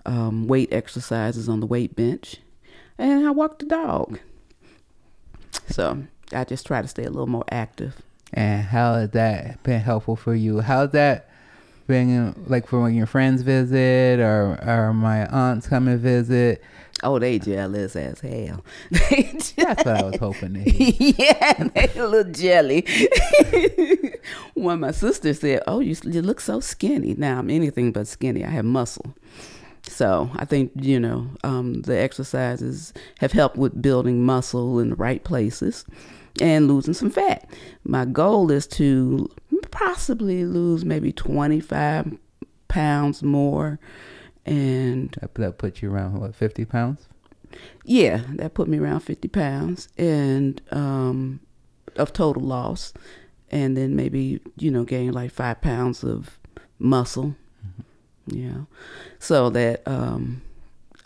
um, weight exercises on the weight bench. And i walk the dog. So i just try to stay a little more active. And how has that been helpful for you? How's that been like for when your friends visit or or my aunts come and visit? Oh, they jealous as hell. That's what I was hoping to hear. yeah, they a little jelly. when my sister said, "Oh, you, you look so skinny." Now I'm anything but skinny. I have muscle. So I think you know um, the exercises have helped with building muscle in the right places and losing some fat. My goal is to possibly lose maybe 25 pounds more, and That, that put you around what fifty pounds? yeah, that put me around 50 pounds and um, of total loss. And then maybe, you know, gain like five pounds of muscle. Yeah. So that um,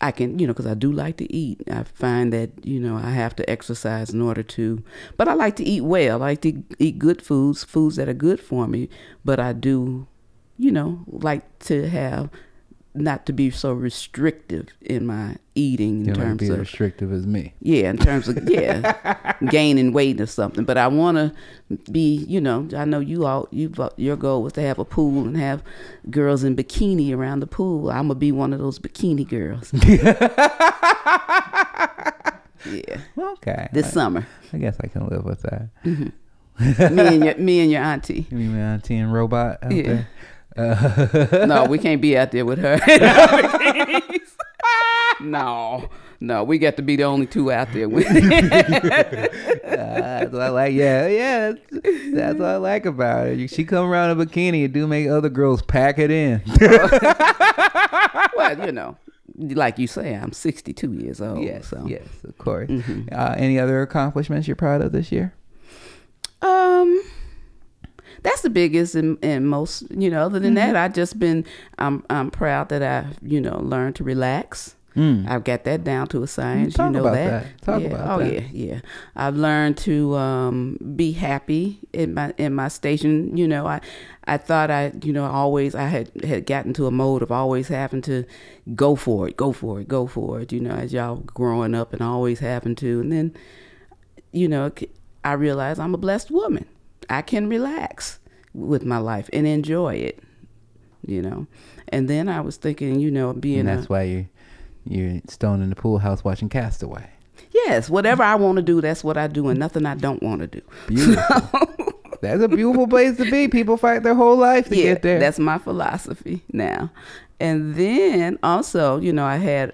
I can, you know, because I do like to eat. I find that, you know, I have to exercise in order to, but I like to eat well. I like to eat good foods, foods that are good for me. But I do, you know, like to have, not to be so restrictive in my eating in You terms be of restrictive as me. yeah, in terms of yeah, gaining weight or something. But I want to be, you know, I know you all, you your goal was to have a pool and have girls in bikini around the pool. I'm gonna be one of those bikini girls. yeah, Okay. this I, summer, I guess I can live with that. Mm-hmm. me and your me and your auntie. You mean my auntie and robot out Yeah. there? Uh, No, we can't be out there with her. no, no, we got to be the only two out there with. that's what I like. Yeah, yeah. That's, that's what I like about it. She come around in a bikini and do make other girls pack it in. well, you know, like you say, I'm 62 years old. yes, so. yes, of course. Mhm. Uh, any other accomplishments you're proud of this year? Um, that's the biggest and, and most. You know, other than Mm-hmm. that, i've just been. I'm I'm proud that I you know learned to relax. Mm. I've got that down to a science. Talk you know about that. that. Talk yeah. about oh that. Oh yeah, yeah. I've learned to um, be happy in my in my station. You know, I I thought I you know always I had had gotten to a mode of always having to go for it, go for it, go for it. You know, as y'all growing up and always having to, and then you know I realized I'm a blessed woman. I can relax with my life and enjoy it. You know, and then I was thinking, you know, being And a that's why you you're stoned in the pool house watching Castaway. Yes, whatever I want to do, that's what I do, and nothing I don't want to do. Beautiful. that's a beautiful place to be. People fight their whole life to yeah, get there. that's my philosophy now. And then also, you know, I had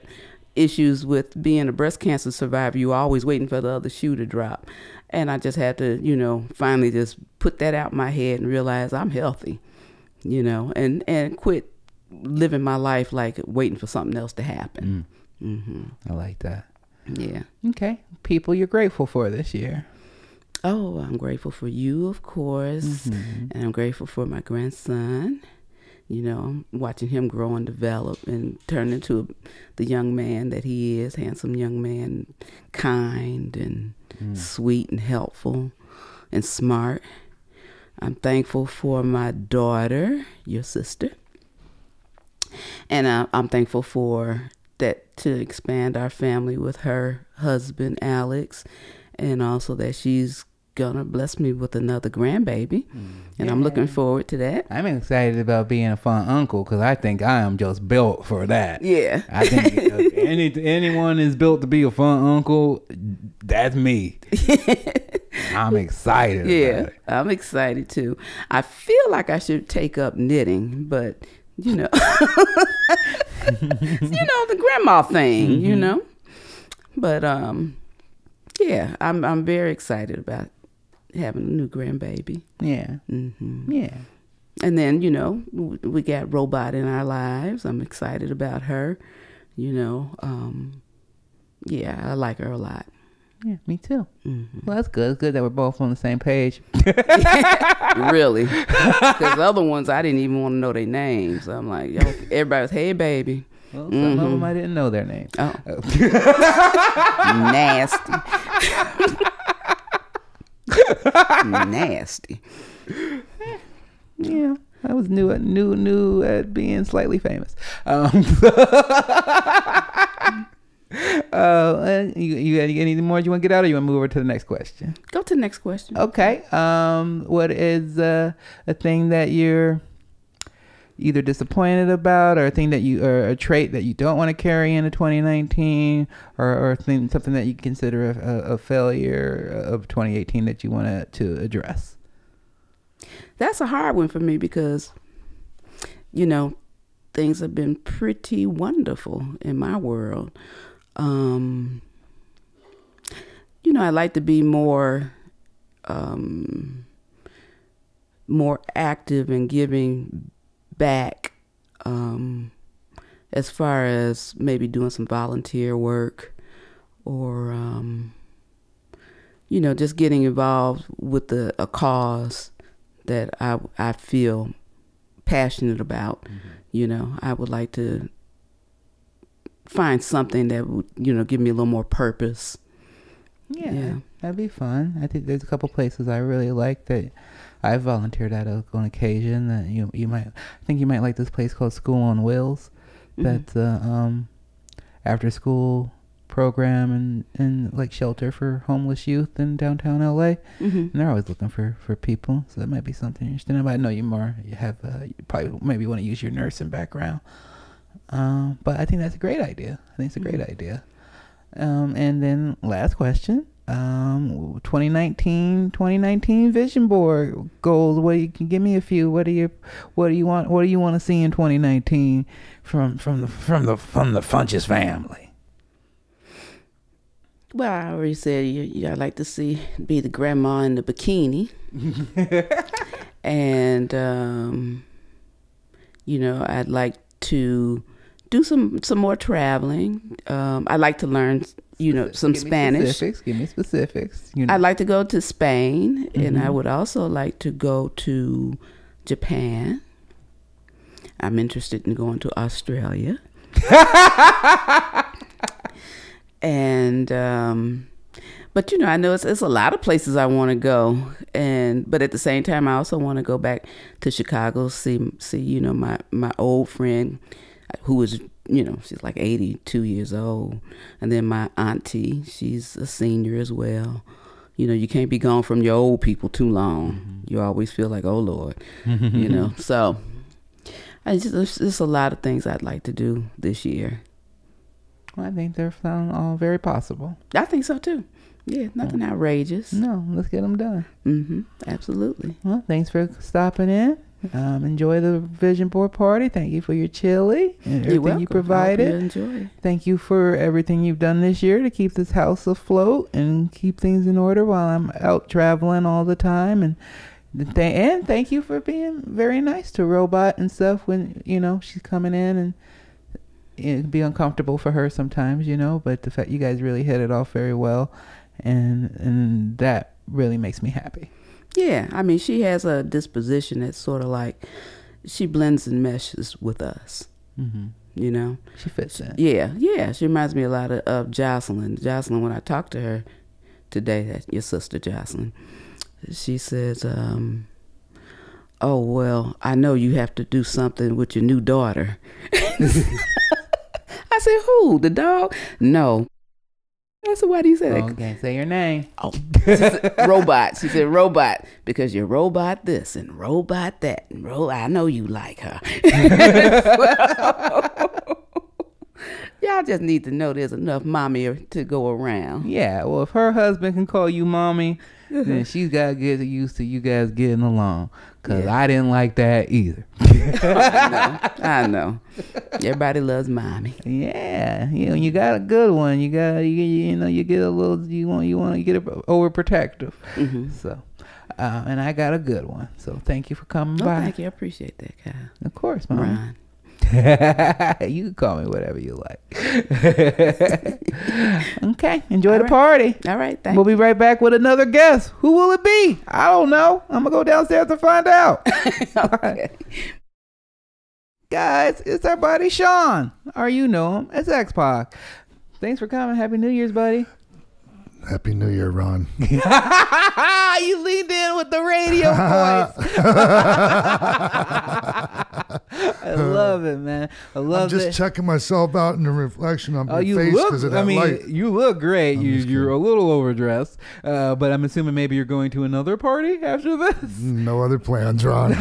issues with being a breast cancer survivor. You were always waiting for the other shoe to drop. And I just had to, you know, finally just put that out my head and realize I'm healthy, you know, and, and quit living my life like waiting for something else to happen. Mm, hmm I like that. Yeah. Okay. People you're grateful for this year. Oh, I'm grateful for you, of course. Mhm. And I'm grateful for my grandson. You know, watching him grow and develop and turn into the young man that he is handsome young man, kind and Mm. sweet and helpful and smart. I'm thankful for my daughter, your sister. And I, I'm thankful for that to expand our family with her husband, Alex, and also that she's gonna bless me with another grandbaby. And I'm looking forward to that. I'm excited about being a fun uncle because I think I am just built for that. Yeah. I think any anyone is built to be a fun uncle, that's me. I'm excited. Yeah. I'm excited too. I feel like I should take up knitting, but you know, you know the grandma thing, you Mhm. know. But um, yeah, I'm I'm very excited about having a new grandbaby. Yeah. hmm Yeah. And then you know we got robot in our lives. I'm excited about her. You know, um, yeah, I like her a lot. Yeah. Me too. hmm Well, that's good. It's good that we're both on the same page. really, because other ones I didn't even want to know their names. I'm like, yo, everybody was, hey baby, Well, some of Mhm. them I didn't know their names. oh, nasty, nasty. Yeah, I was new at new new at being slightly famous. Um, uh, you you got any more you want to get out, or you want to move over to the next question? Go to the next question. Okay. Um, what is uh, a thing that you're either disappointed about, or a thing that you, or a trait that you don't want to carry into 2019, or or thing, something that you consider a, a, failure of 2018 that you want to address? That's a hard one for me because, you know, things have been pretty wonderful in my world. Um, you know, I like to be more, um, more active in giving back. Um, as far as maybe doing some volunteer work, or um, you know, just getting involved with the a cause that I I feel passionate about. You know, I would like to find something that would you know give me a little more purpose. Yeah, Yeah. that'd be fun. I think there's a couple places I really like that I volunteered at a- on occasion. That you you might I think you might like this place called School on Wheels. Mhm. That's a um, after school program and and like shelter for homeless youth in downtown LA. Mhm. And they're always looking for for people, so that might be something interesting. But I know you more. You have uh, you probably maybe want to use your nursing background. Um, but I think that's a great idea. I think it's a great Mhm. idea. Um, and then last question. Um, 2019, 2019 vision board goals. What you can give me a few. What do you, what do you want? What do you want to see in 2019 from from the from the from the Funches family? Well, I already said you, you, I'd like to see be the grandma in the bikini, and um, you know, I'd like to do some some more traveling. Um, I'd like to learn, you know, some Give Spanish. Specifics. Give me specifics. You know. I'd like to go to Spain, and I Mhm. would also like to go to Japan. I'm interested in going to Australia. and um but you know, I know it's it's a lot of places I want to go, and but at the same time, I also want to go back to Chicago, see see you know my my old friend, who was you know she's like eighty two years old, and then my auntie, she's a senior as well. You know, you can't be gone from your old people too long. You always feel like, oh Lord, you know. So, I just there's a lot of things I'd like to do this year. I think they're sound all very possible. I think so too. Yeah, nothing outrageous. No, let's get them done. Mm-hmm. Absolutely. Well, thanks for stopping in. Um, enjoy the vision board party. Thank you for your chili and You're everything welcome. you provided. enjoy. Thank you for everything you've done this year to keep this house afloat and keep things in order while I'm out traveling all the time. And th- and thank you for being very nice to Robot and stuff when you know she's coming in and it can be uncomfortable for her sometimes, you know. But the fact you guys really hit it off very well, and and that really makes me happy. Yeah, I mean, she has a disposition that's sort of like she blends and meshes with us. Mm-hmm. You know. She fits in. Yeah, yeah. She reminds me a lot of, of Jocelyn. Jocelyn, when I talked to her today, that's your sister Jocelyn, she says, um, "Oh well, I know you have to do something with your new daughter." I said, "Who? The dog? No." I said, "Why do you say that?" Can't say your name. Oh, she said, robot. She said robot because you're robot this and robot that and ro- I know you like her. Y'all just need to know there's enough mommy to go around. Yeah, well, if her husband can call you mommy, then she's got to get used to you guys getting along. Cause Yeah. I didn't like that either. I know. I know. Everybody loves mommy. Yeah, you know, you got a good one. You got you, you know you get a little you want you want to get overprotective. Mm-hmm. So, uh, and I got a good one. So thank you for coming No, by. thank you. I appreciate that, Kyle. Of course, mom. Ron. you can call me whatever you like. okay, enjoy All the right. party. All right. Thank We'll be right back with another guest. Who will it be? I don't know. I'm gonna go downstairs to find out. okay. Guys, it's our buddy Sean. Or you know him. It's X Pac. Thanks for coming. Happy New Year's, buddy. Happy New Year, Ron. you leaned in with the radio voice. I love it, man. I love it. I'm just it. checking myself out in the reflection on Oh, my you face because of I mean, light. you look great. I'm you, you're a little overdressed, uh, but I'm assuming maybe you're going to another party after this. No other plans, Ron.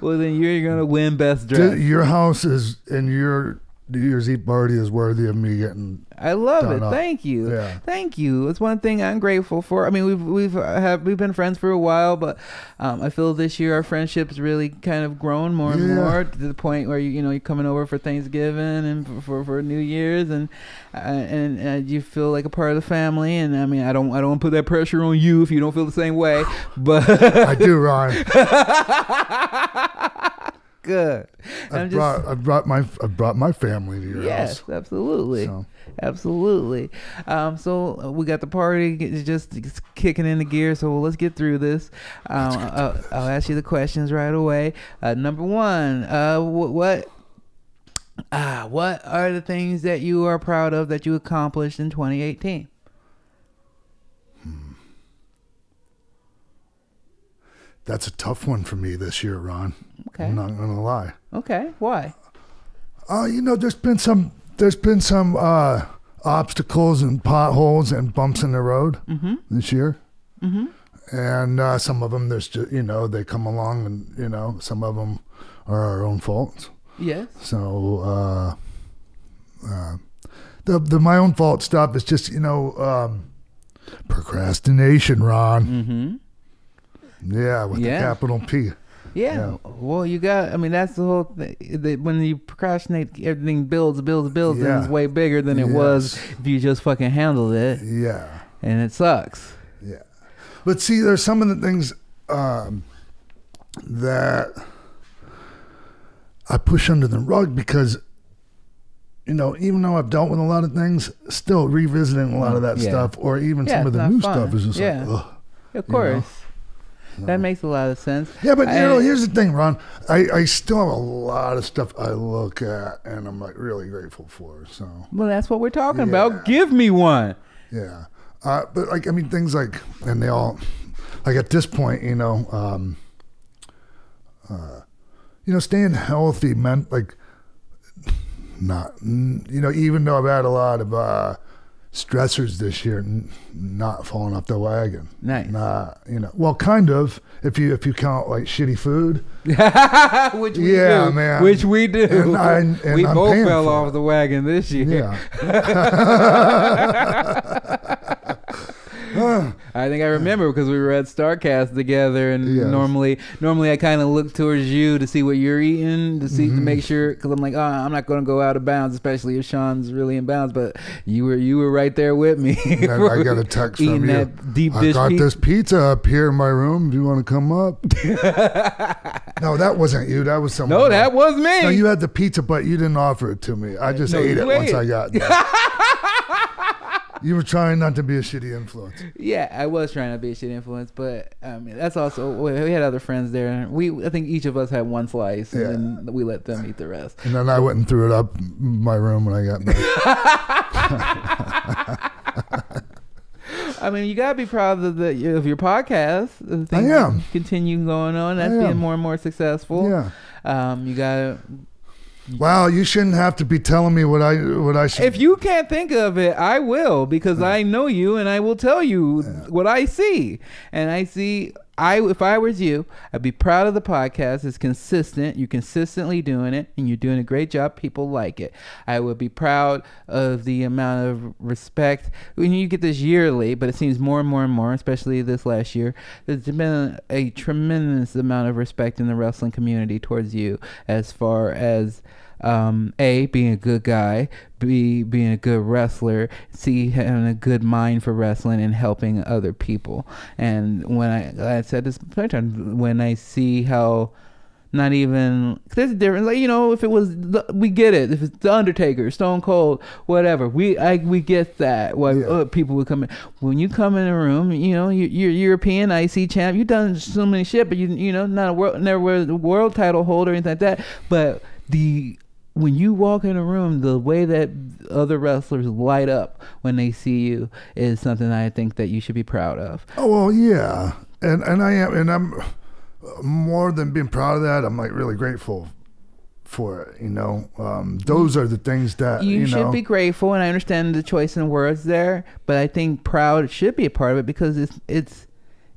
well, then you're gonna win best D- dress. your house is and your New Year's Eve party is worthy of me getting. I love it. up. Thank you. Yeah. Thank you. It's one thing I'm grateful for. I mean, we've we've uh, have we've been friends for a while, but um, I feel this year our friendship's really kind of grown more and Yeah. more to the point where you you know you're coming over for Thanksgiving and for for, for New Year's and uh, and uh, you feel like a part of the family. And I mean, I don't I don't want to put that pressure on you if you don't feel the same way, but I do, Ron. good. I I'm just brought I brought my I brought my family to your yes, house. absolutely. So Absolutely. Um, so uh, we got the party just kicking into gear. So let's get through this. Um, I'll, I'll ask you the questions right away. Uh, number one, uh, wh- what? Ah, what are the things that you are proud of that you accomplished in 2018? that's a tough one for me this year, Ron. Okay. I'm not gonna lie. Okay. Why? Uh, you know, there's been some there's been some uh, obstacles and potholes and bumps in the road Mm-hmm. this year. Mm-hmm. and uh, some of them there's just you know they come along and you know some of them are our own faults Yes. so uh, uh, the the my own fault stuff is just you know um, procrastination ron Mm-hmm. yeah with Yeah. the capital p Yeah. Yeah. Well, you got. I mean, that's the whole thing. That when you procrastinate, everything builds, builds, builds, and it's way bigger than it was if you just fucking handled it, yeah and it sucks. yeah but see there's some of the things um, that i push under the rug because you know, even though I've dealt with a lot of things, still revisiting a lot of that Yeah. stuff, or even Yeah, some of the new fun. stuff is just Yeah. like, ugh. Of You know? That makes a lot of sense. Yeah, but you I- know, here's the thing, Ron. I, I still have a lot of stuff I look at, and I'm like really grateful for. So Well, that's what we're talking Yeah. about. Give me one. yeah, uh, but like I mean, things like, and they all, like at this point, you know, um, uh, you know, staying healthy meant like not, you know, even though I've had a lot of uh, stressors this year, n- not falling off the wagon. Nice. Not, you know, well, kind of. If you if you count like shitty food, Which we Yeah, do. man. Which we do. And I- and we I'm both fell off it. the wagon this year. yeah. I think I remember because we were at Starrcast together, and Yes. normally, normally I kind of look towards you to see what you're eating to see to Mm-hmm. make sure because I'm like, oh, I'm not going to go out of bounds, especially if Sean's really in bounds. But you were you were right there with me. I got a text from you. that deep I got pizza. this pizza up here in my room. Do you want to come up? no, that wasn't you. That was someone. No, else. that was me. No, you had the pizza, but you didn't offer it to me. I just No, ate it once I got there. You were trying not to be a shitty influence. Yeah, I was trying to be a shitty influence, but I mean that's also we had other friends there. We I think each of us had one slice, and Yeah. then we let them eat the rest. And then I went and threw it up in my room when I got back. I mean, you gotta be proud of the of your podcast. The things am. continue going on. That's I being more and more successful. yeah. Um, you gotta. Wow, you shouldn't have to be telling me what I what I should. If you can't think of it, I will because I know you, and I will tell you what I see. And I see I if I was you, I'd be proud of the podcast. It's consistent. You're consistently doing it, and you're doing a great job. People like it. I would be proud of the amount of respect when you get this yearly, but it seems more and more and more, especially this last year. There's been a tremendous amount of respect in the wrestling community towards you, as far as um, a being a good guy, b being a good wrestler, c having a good mind for wrestling and helping other people. And when I I said this many times, when I see how not even there's a difference. Like you know, if it was the, we get it. If it's the Undertaker, Stone Cold, whatever, we I we get that. Why Yeah. uh, people would come in when you come in a room. You know, you, you're European IC champ. You've done so many shit, but you you know not a world never was a world title holder or anything like that. But the when you walk in a room, the way that other wrestlers light up when they see you is something I think that you should be proud of. Oh well, yeah, and and I am, and I'm more than being proud of that. I'm like really grateful for it. You know, um, those are the things that you, you, should know. be grateful and i understand the choice in words there but i think proud should be a part of it because it's it's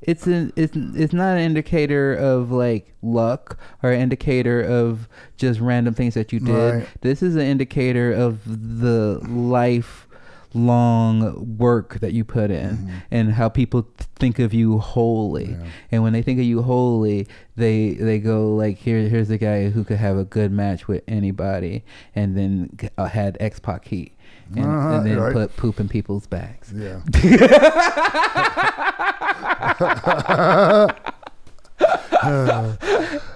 it's an it's, it's not an indicator of like luck or an indicator of just random things that you did Right. this is an indicator of the life long work that you put in and how people th- think of you wholly Yeah. and when they think of you wholly they they go like here here's a guy who could have a good match with anybody and then uh, had x-pac heat and, Uh-huh, and then right. put poop in people's bags Yeah.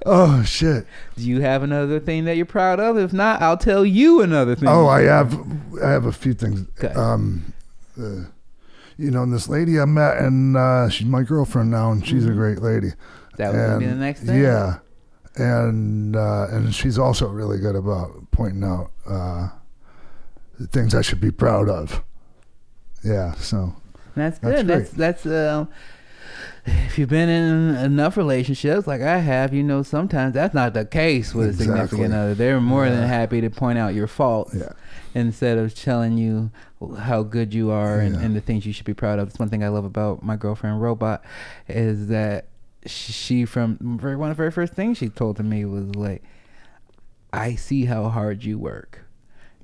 oh shit. do you have another thing that you're proud of if not i'll tell you another thing Oh, I have I have a few things. Okay. Um, uh, you know, and this lady I met, and uh, she's my girlfriend now, and she's a great lady. Mm-hmm. that was gonna be the next thing Yeah, and uh, and she's also really good about pointing out uh, the things I should be proud of. Yeah, so That's That's good. That's great. that's um. If you've been in enough relationships like I have, you know sometimes that's not the case with a significant other. They're more than happy to point out your faults yeah, instead of telling you how good you are and, Yeah. and the things you should be proud of. It's one thing I love about my girlfriend Robot is that she from very one of the very first things she told to me was like, "I see how hard you work,"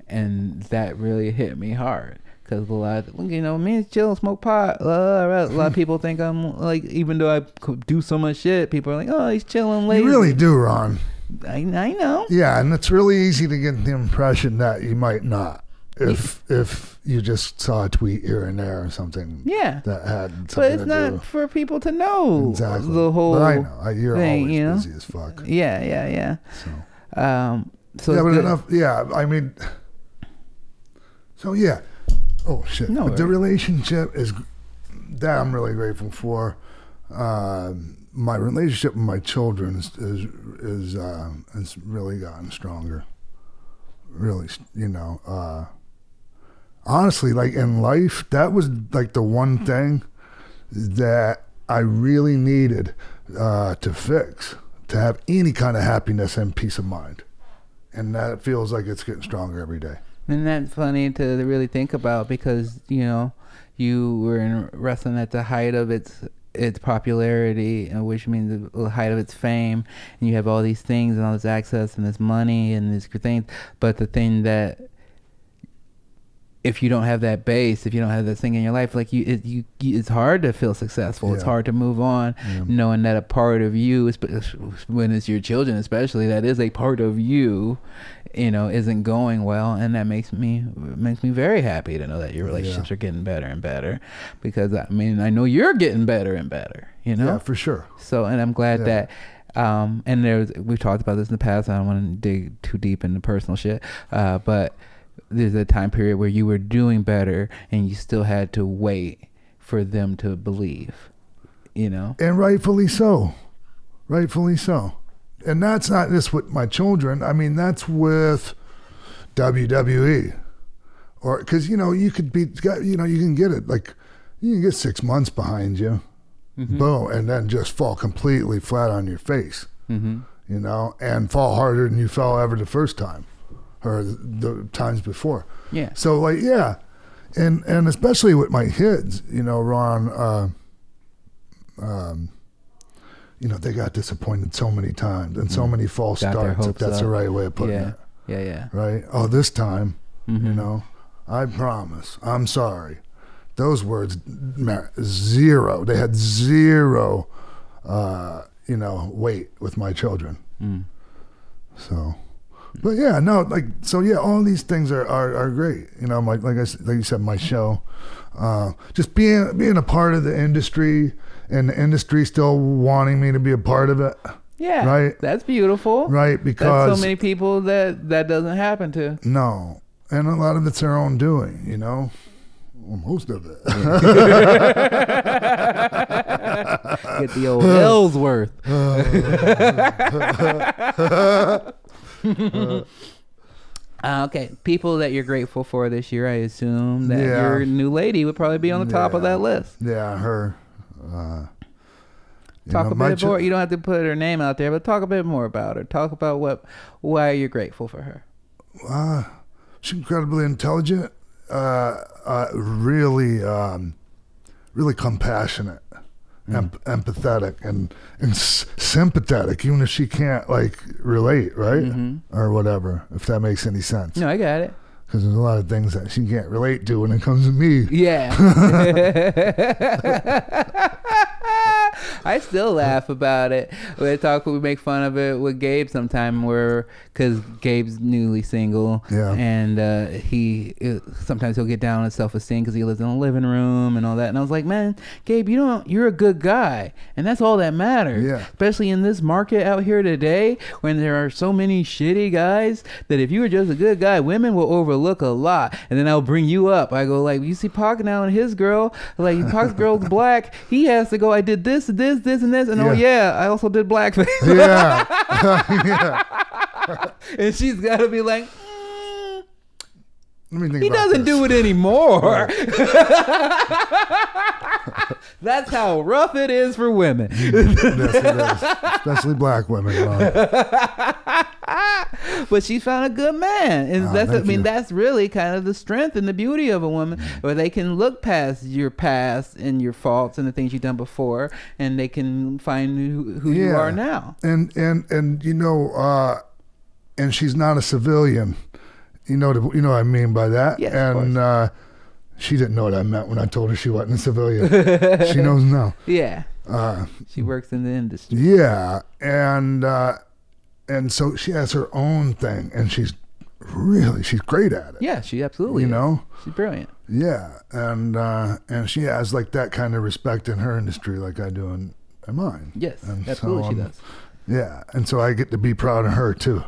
and that really hit me hard. Cause a lot, of, you know, me chill, smoke pot. Uh, a lot of people think I'm like, even though I do so much shit, people are like, "Oh, he's chilling lazy." you really do, Ron. I, I know. Yeah, and it's really easy to get the impression that you might not if if you just saw a tweet here and there or something Yeah. that had something But it's not do. for people to know Exactly. the whole. But I know you're thing, always you know? busy as fuck. Yeah, yeah, yeah. So Um, so yeah, but good. enough. Yeah, I mean, so yeah. Oh shit! No but the relationship is that I'm really grateful for. Um my relationship with my children is is is uh, has really gotten stronger. Really, you know. Uh, honestly, like in life, that was like the one thing that I really needed uh, to fix to have any kind of happiness and peace of mind. And that feels like it's getting stronger every day. And that's funny to really think about because you know you were in wrestling at the height of its its popularity, and which means the height of its fame, and you have all these things and all this access and this money and these things. But the thing that if you don't have that base, if you don't have that thing in your life, like you, it, you, it's hard to feel successful. It's hard to move on, Yeah. knowing that a part of you, when it's your children, especially, that is a part of you, you know, isn't going well, and that makes me makes me very happy to know that your relationships are getting better and better, because I mean, I know you're getting better and better, you know. Yeah, for sure. So, and I'm glad Yeah. that, um, and there's we've talked about this in the past. I don't want to dig too deep into personal shit, uh, but there's a time period where you were doing better and you still had to wait for them to believe, you know. And rightfully so. Rightfully so. And that's not just with my children. I mean, that's with WWE. Or, because, you know, you could be, you know, you can get it. Like, you can get six months behind you, Mm-hmm. boom, and then just fall completely flat on your face, Mm-hmm. you know, and fall harder than you fell ever the first time or the, the times before. Yeah. So like yeah, and and especially with my kids, you know, Ron. Uh, um, you know, they got disappointed so many times and so many false. Got their starts. If hopes that's the up. right way of putting yeah, it, yeah, yeah. right? Oh, this time, you know, I promise, I'm sorry. Those words, zero. They had zero, uh, you know, weight with my children. Mm. So, but yeah, no, like so. Yeah, all these things are are, are great. You know, like like I s- like you said, my show, uh, just being being a part of the industry and the industry still wanting me to be a part of it, Yeah, Right. That's beautiful. right? That's Because so many people that that doesn't happen to. no, and a lot of it's their own doing. You know, well, most of it. Get the old Ellsworth. Uh, okay, people that you're grateful for this year. I assume that Yeah. your new lady would probably be on the top of that list. yeah, her. Uh, you Talk know, a bit more. You don't have to put her name out there, but talk a bit more about her. Talk about what, why you're grateful for her. uh, she's incredibly intelligent, uh, uh, really, um, really compassionate, em- empathetic, and and s- sympathetic, even if she can't like relate, right, Mhm. or whatever. If that makes any sense, No, I got it. Because there's a lot of things that she can't relate to when it comes to me. Yeah. I still laugh about it. We talk, we make fun of it with Gabe sometime, where because Gabe's newly single, Yeah. and uh, he uh, sometimes he'll get down on self esteem because he lives in a living room and all that. And I was like, man, Gabe, you don't, you're a good guy, and that's all that matters. Yeah. Especially in this market out here today, when there are so many shitty guys that if you were just a good guy, women will overlook a lot, and then I'll bring you up. I go like, you see Pac now and his girl, like Pac's girl's black. He has to go. I did this, this, this, and this, and oh Yeah. yeah, I also did blackface. Yeah, yeah. and she's got to be like. "Mm, Let me think. he doesn't this. do it anymore. That's how rough it is for women. yes, it is. Especially black women. But she found a good man, and Ah, that's I mean you. that's really kind of the strength and the beauty of a woman, where they can look past your past and your faults and the things you've done before, and they can find who, who you are now. and and and you know, uh, and she's not a civilian. You know, you know what I mean by that. Yes, of and uh, she didn't know what I meant when I told her she wasn't a civilian. she knows now. Yeah, Uh, she works in the industry. yeah, and uh, and so she has her own thing, and she's really she's great at it. Yeah, she absolutely. You is. know. she's brilliant. Yeah, and uh, and she has like that kind of respect in her industry, like I do in, in mine. Yes, And so, absolutely, she um, does. Yeah, and so I get to be proud of her too.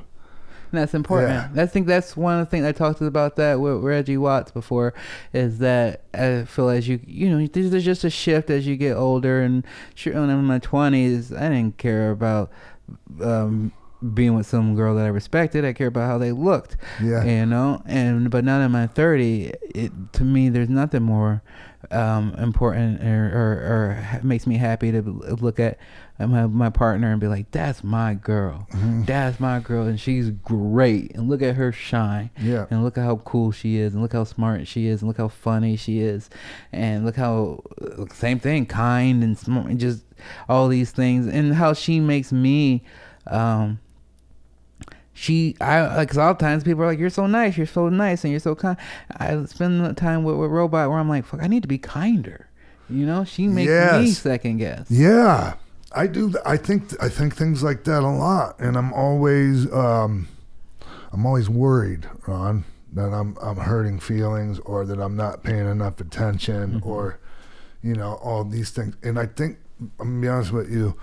That's important. Yeah. I think that's one of the things I talked about that with Reggie Watts before is that I feel as you you know there's just a shift as you get older and sure when I'm in my twenties I didn't care about um, being with some girl that I respected. I care about how they looked. Yeah. You know, and but now that I'm 30, it to me there's nothing more um, important or, or, or makes me happy to look at my my partner and be like, "That's my girl. Mm-hmm. That's my girl, and she's great. And look at her shine. Yeah. And look at how cool she is, and look how smart she is, and look how funny she is, and look how uh, same thing, kind and smart, and just all these things, and how she makes me." Um, she I like 'cause a lot of times people are like you're so nice you're so nice and you're so kind I spend the time with, with robot where I'm like fuck I need to be kinder you know she makes me second guess Yeah, I do. I think I think things like that a lot, and I'm always um, I'm always worried, Ron, that I'm I'm hurting feelings or that I'm not paying enough attention or you know all these things. And I think I'm gonna be honest with you.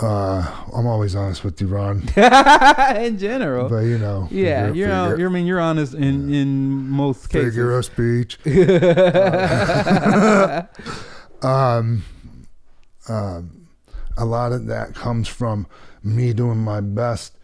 Uh, I'm always honest with you, Ron. in general But you know, yeah figure- you're figure- you're I mean you're honest in in most cases figure of speech. um, um, a lot of that comes from me doing my best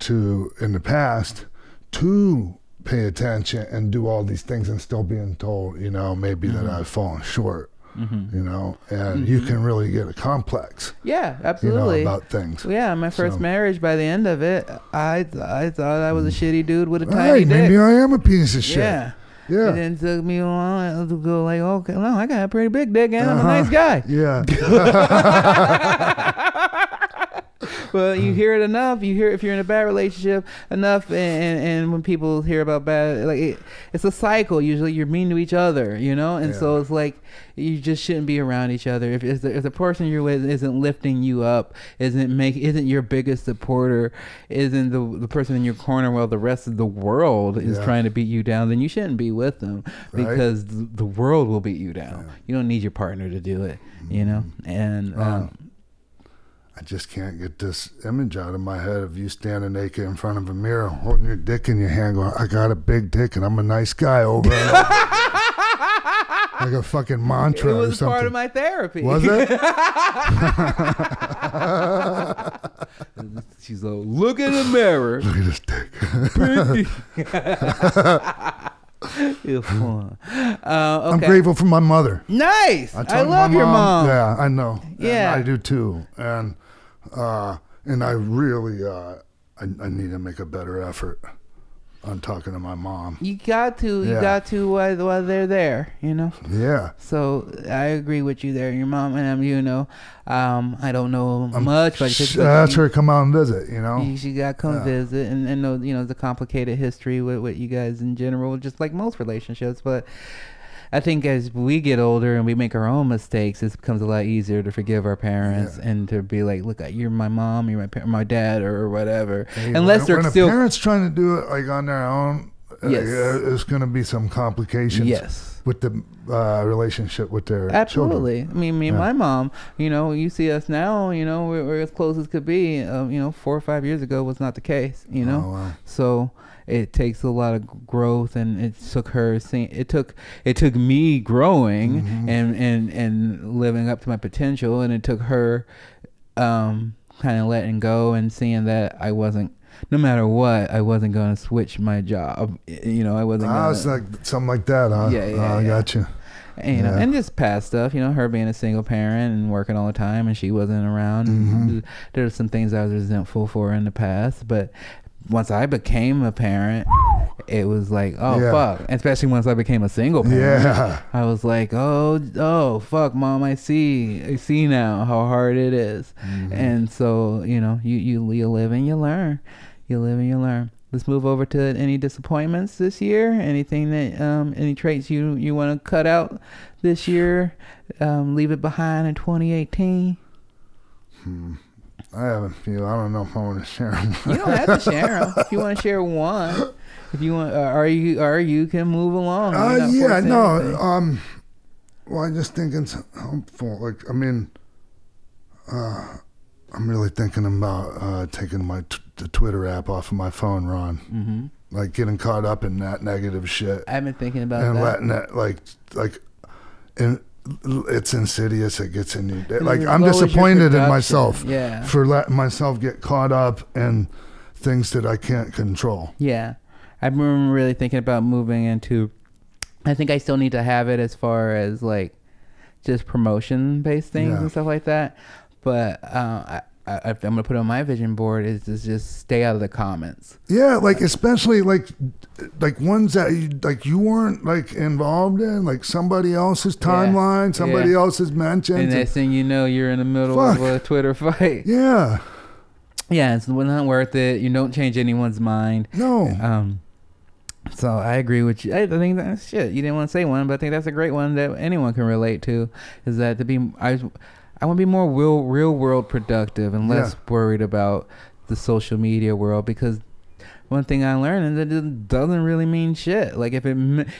to in the past to pay attention and do all these things and still being told you know maybe that Mm-hmm. i've fallen short Mm-hmm. you know and you mm-hmm. can really get a complex yeah you know absolutely. about things. Yeah my first So- marriage by the end of it I I thought I was a mm. shitty dude with a tiny hey dick. maybe i am a piece of shit. Yeah. Yeah. And then it took me a while to go like, okay, no, I got a pretty big dick and I'm a Uh-huh. nice guy. yeah Well, you hear it enough. You hear if you're in a bad relationship enough, and and, and when people hear about bad, like it, it's a cycle. Usually, you're mean to each other, you know, and so it's like you just shouldn't be around each other. If if the, if the person you're with isn't lifting you up, isn't make isn't your biggest supporter, isn't the the person in your corner while the rest of the world is Yeah. trying to beat you down, then you shouldn't be with them Right. because th- the world will beat you down. Yeah. You don't need your partner to do it, you know. And Uh, um, I just can't get this image out of my head of you standing naked in front of a mirror, holding your dick in your hand, going, "I got a big dick and I'm a nice guy." Over and over. like a fucking it mantra or was something. part of my therapy. Was it? She's like, look in the mirror. Look at this dick. Uh, I'm grateful for my mother. Nice. I, told love my your mom. Yeah, I know. And Yeah. I do too. And uh, and I really uh, I, I need to make a better effort on talking to my mom. You got to. You Yeah. got to while, while they're there. You know. Yeah. So I agree with you there. Your mom and um, you know, um, I don't know I'm much, but sh- ask her to come out and visit. You know. She, she got come Yeah. visit and, and know you know the complicated history with, with you guys in general, just like most relationships. But I think as we get older and we make our own mistakes, it becomes a lot easier to forgive our parents Yeah. and to be like, look, you're my mom, you're my par- my dad, or whatever. Hey, Unless when, they're when still parent's trying to do it like on their own, uh, Yes. uh, there's going to be some complications yes. with the uh, relationship with their children. Absolutely. I mean, me and Yeah. my mom, you know, you see us now, you know, we're, we're as close as could be. Um, you know, four or five years ago was not the case, you know. Oh, wow. So it takes a lot of growth, and it took her. Seeing, it took it took me growing Mhm. and and and living up to my potential, and it took her um, kind of letting go and seeing that I wasn't. No matter what, I wasn't going to switch my job. You know, I wasn't. Ah, gonna, it's like something like that, huh? Yeah, yeah, Oh, I yeah. got you. and, you know, Yeah. and just past stuff, you know, her being a single parent and working all the time, and she wasn't around. Mhm. There's some things I was resentful for in the past, but once I became a parent, it was like, oh Yeah. fuck. Especially once I became a single parent, Yeah. I was like, oh, oh fuck, mom, I see, I see now how hard it is. Mhm. And so, you know, you you you live and you learn, you live and you learn. Let's move over to any disappointments this year. Anything that, um, any traits you you want to cut out this year, um, leave it behind in 2018. Hmm. I have a few. I don't know if I want to share them. You don't have to share them. If you want to share one, if you want, uh, or you or you can move along. Uh, yeah, no. anything. Um, well, I just think it's helpful. Like, I mean, uh, I'm really thinking about uh, taking my t- the Twitter app off of my phone, Ron. hmm Like getting caught up in that negative shit I've been thinking about and that. letting it like like, and it's insidious. It gets in you. It Like I'm disappointed in myself Yeah. for letting myself get caught up in things that I can't control. Yeah. I've been really thinking about moving into I think I still need to have it as far as like just promotion based things Yeah. and stuff like that. But uh, I, I, I'm gonna put on my vision board is to just stay out of the comments. Yeah, like especially like like ones that you, like you weren't like involved in, like somebody else's timeline, somebody Yeah. else's mentions. And next thing you know, you're in the middle Fuck. of a Twitter fight. yeah, Yeah, it's not worth it. You don't change anyone's mind. no, Um, so I agree with you. I, I think that's shit. You didn't want to say one, but I think that's a great one that anyone can relate to. Is that to be I, I want to be more real, real world productive and less Yeah. worried about the social media world because one thing I learned is that it doesn't really mean shit. Like if it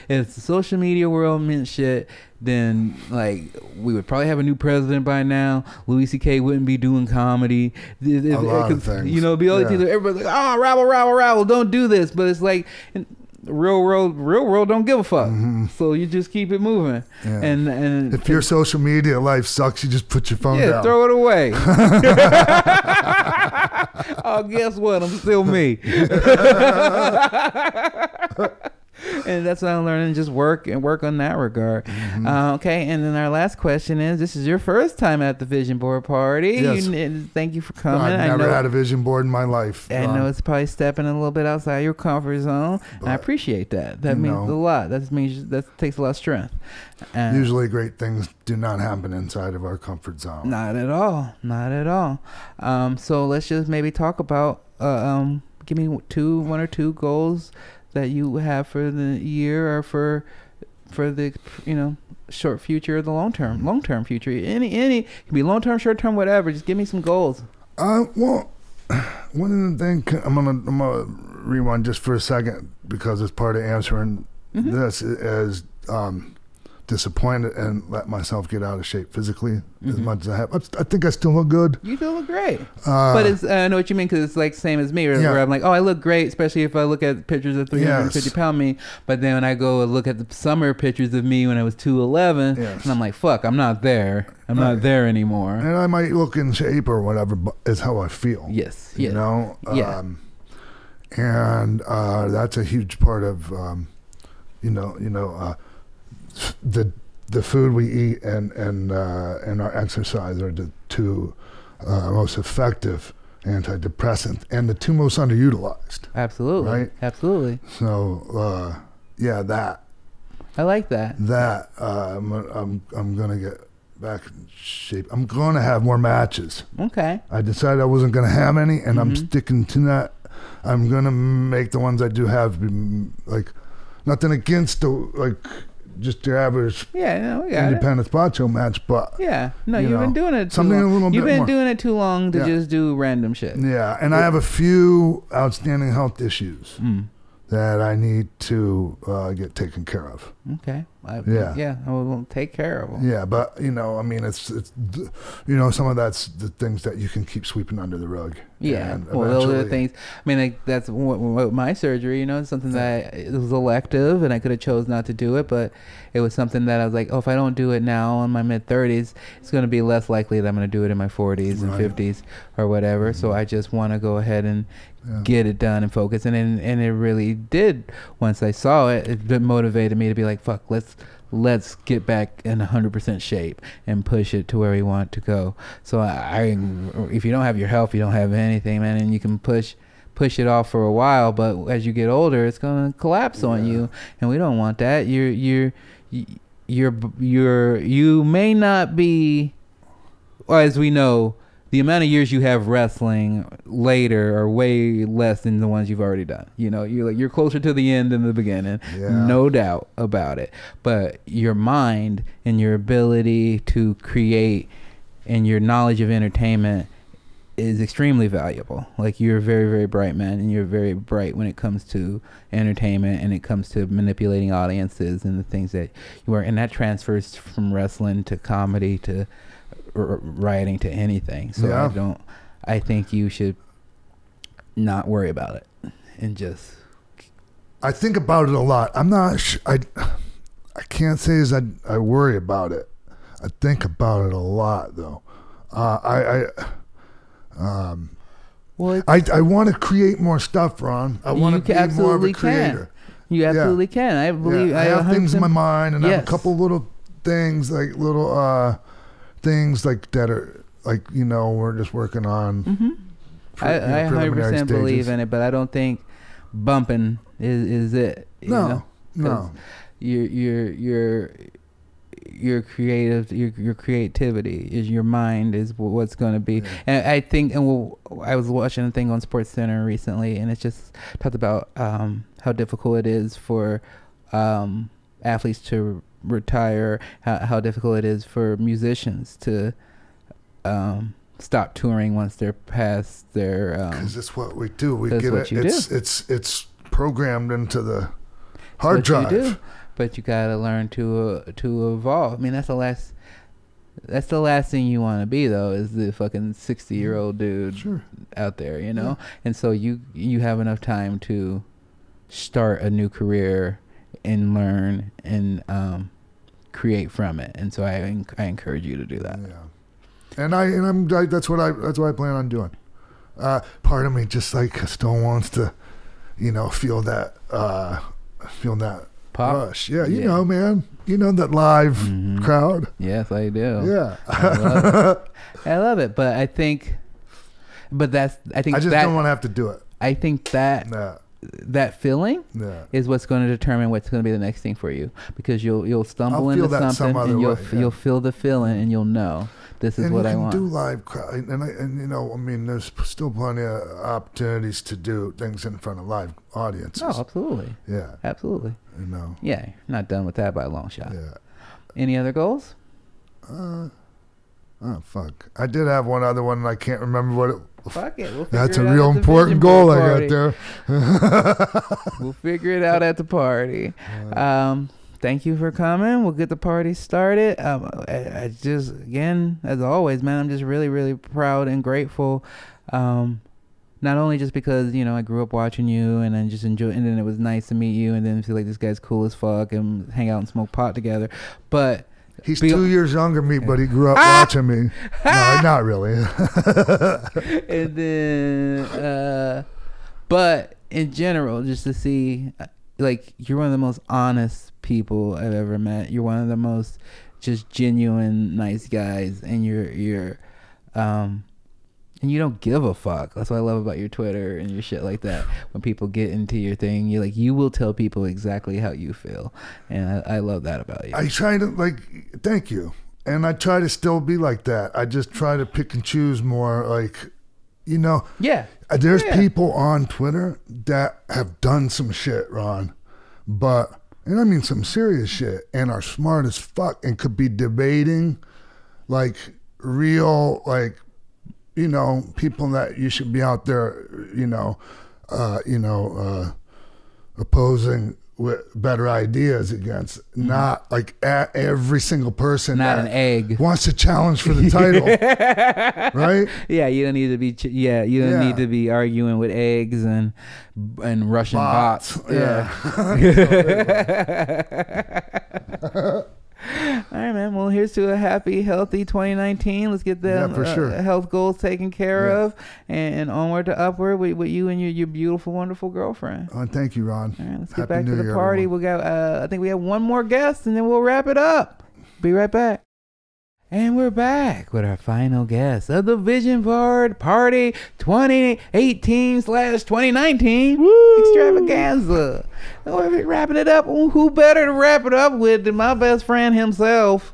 if the social media world meant shit, then like we would probably have a new president by now. Louis C.K. wouldn't be doing comedy. It- it- A lot of 'cause, things. You know, be all these Yeah. Everybody's like, oh, rabble, rabble, rabble, don't do this. But it's like. in- Real world, real world don't give a fuck. Mhm. So you just keep it moving, Yeah. and and if your social media life sucks, you just put your phone yeah, down. throw it away. oh, guess what? I'm still me. and that's what I'm learning. Just work and work on that regard. Mm-hmm. Uh, okay, and then our last question is: This is your first time at the vision board party. Yes. You, thank you for coming. I've I never know, had a vision board in my life. I Um, know it's probably stepping a little bit outside your comfort zone. I appreciate that. That means know- a lot. That means that takes a lot of strength. Uh, Usually, great things do not happen inside of our comfort zone. Not at all. Not at all. Um, so let's just maybe talk about. Uh, um, give me two, one or two goals that you have for the year or for, for the you know short future or the long term, long term future. Any, any it can be long term, short term, whatever. Just give me some goals. Uh, well, one of the things I'm gonna I'm gonna rewind just for a second because it's part of answering Mhm. this is um, disappointed and let myself get out of shape physically as Mhm. much as I have. I, I think I still look good, You still look great. uh, but it's I know what you mean because it's like same as me, where, Yeah. where I'm like, oh, I look great, especially if I look at pictures of 350 Yes. pound me. But then when I go and look at the summer pictures of me when I was 211, Yes. and I'm like, fuck, I'm not there. I'm not there anymore. and I might look in shape or whatever, but it's how I feel. Yes, you yes, know. Yeah. Um, and uh, that's a huge part of, um, you know, you know, uh, the the food we eat and and uh, and our exercise are the two uh, most effective antidepressants and the two most underutilized. absolutely, Right. absolutely. So uh, yeah, that I like that. that uh, I'm I'm I'm gonna get back in shape. I'm gonna have more matches. Okay, I decided I wasn't going to have any, and I'm Mhm. sticking to that. I'm going to make the ones I do have be, like nothing against the like just your average yeah, no, we got it. independent spot show match, but Yeah, no, you you've been doing it. Too something a long. little You've been more. doing it too long to Yeah. just do random shit. yeah. And I have a few outstanding health issues Mm. that I need to uh, get taken care of. Okay. I, Yeah. Yeah. I will take care of them. Yeah, but you know, I mean, it's it's you know, some of that's the things that you can keep sweeping under the rug. Yeah. And Well, those are the things. I mean, like that's what, what my surgery. You know, it's something that I, it was elective, and I could have chose not to do it, but it was something that I was like, oh, if I don't do it now in my mid thirties, it's going to be less likely that I'm going to do it in my forties and Right. Mm-hmm. fifties or whatever. So I just want to go ahead and Yeah. get it done and focus. And and, and it really did. Once I saw it, it motivated me to be like, fuck, let's let's get back in 100% shape and push it to where we want to go. So I, I if you don't have your health, you don't have anything, man, and you can push push it off for a while, but as you get older, it's going to collapse on you, and we don't want that. You're you're you're you're you may not be or as we know, the amount of years you have wrestling later are way less than the ones you've already done. You know, you're like you're closer to the end than the beginning, Yeah. no doubt about it. But your mind and your ability to create and your knowledge of entertainment is extremely valuable. Like you're a very, very bright man, and you're very bright when it comes to entertainment and it comes to manipulating audiences and the things that you are. And that transfers from wrestling to comedy to r- r- writing to anything. So Yeah. I don't. I think you should not worry about it and just. I think about it a lot. I'm not. Sh- I. I can't say as I. I worry about it. I think about it a lot though. Uh, I. I. Um. Well, I. I want to create more stuff, Ron. I want to be more of a absolutely can. creator. you absolutely can. I believe. Yeah, I have things in my mind, and I have a couple little things, like little uh, things like that are like you know we're just working on. Mhm. pre- I, you know, I 100% preliminary believe in it, but I don't think bumping is is it. you No, know? no. your your your your creative your your creativity is your mind is what's going to be Yeah. and i think and we'll, i was watching a thing on sports center recently and it's just talked about um how difficult it is for um athletes to retire how, how difficult it is for musicians to um stop touring once they're past their um Because it's what we do. We get what it. you It's do. it's it's programmed into the hard drive. You do. But you gotta learn to uh, to evolve. I mean, that's the last. That's the last thing you want to be, though, is the fucking sixty year old dude Sure. out there, you know. And so you you have enough time to start a new career and learn and um, create from it. And so I I encourage you to do that. Yeah. And I and I'm I, that's what I that's what I plan on doing. Uh, part of me just like still wants to, you know, feel that uh, feel that Pop. Rush. Yeah, you Yeah. know, man. You know that live Mhm. crowd. Yes, I do. Yeah. I love it. I love it, but I think, but that's I think I just that don't want to have to do it. I think that Nah, that feeling nah. is what's going to determine what's going to be the next thing for you because you'll you'll stumble I'll into that some something and you'll way, yeah. you'll feel the feeling and you'll know this is and what you I can want. do live crowd, and I, and you know, I mean, there's still plenty of opportunities to do things in front of live audiences. oh, absolutely, Yeah, absolutely. you know, Yeah, not done with that by a long shot. yeah. Any other goals? Uh, oh fuck! I did have one other one, and I can't remember what it. Fuck it. We'll That's figure a it real important goal I got there. We'll figure it out at the party. Um, thank you for coming. We'll get the party started. Um, I, I just again, as always, man, I'm just really, really proud and grateful. Um, not only just because you know I grew up watching you and then just enjoy, and then it was nice to meet you, and then feel like this guy's cool as fuck and hang out and smoke pot together, but He's Be- two years younger than me, but he grew up Ah! watching me. No, not really. and then uh but in general just to see uh, like you're one of the most honest people i've ever met you're one of the most just genuine nice guys and you're you're um and you don't give a fuck. That's what I love about your Twitter and your shit like that. When people get into your thing, you're like you will tell people exactly how you feel, and I, I love that about you. I try to like thank you, and I try to still be like that. I just try to pick and choose more. Like, you know, yeah, Uh, There's Yeah. people on Twitter that have done some shit, Ron, but and I mean some serious shit, and are smart as fuck, and could be debating like real, like you know, people that you should be out there, you know, uh, you know, uh, opposing with better ideas against, not like a every single person Mm-hmm. not that an egg. wants to challenge for the title, right? Yeah, you don't need to be. Ch- yeah, you don't Yeah. need to be arguing with eggs and and Russian bots. Bots, Yeah. All right, man. Well, here's to a happy, healthy 2019. Let's get them Yeah, for uh, sure. health goals taken care Yeah. of, and, onward to upward with, with you and your, your beautiful, wonderful girlfriend. Oh, thank you, Ron. All right, let's get back New to the Year, party. everyone. We got. Uh, I think we have one more guest, and then we'll wrap it up. Be right back. And we're back with our final guest of the Vision Board Party 2018 slash 2019 extravaganza. We're wrapping it up. Who better to wrap it up with than my best friend himself,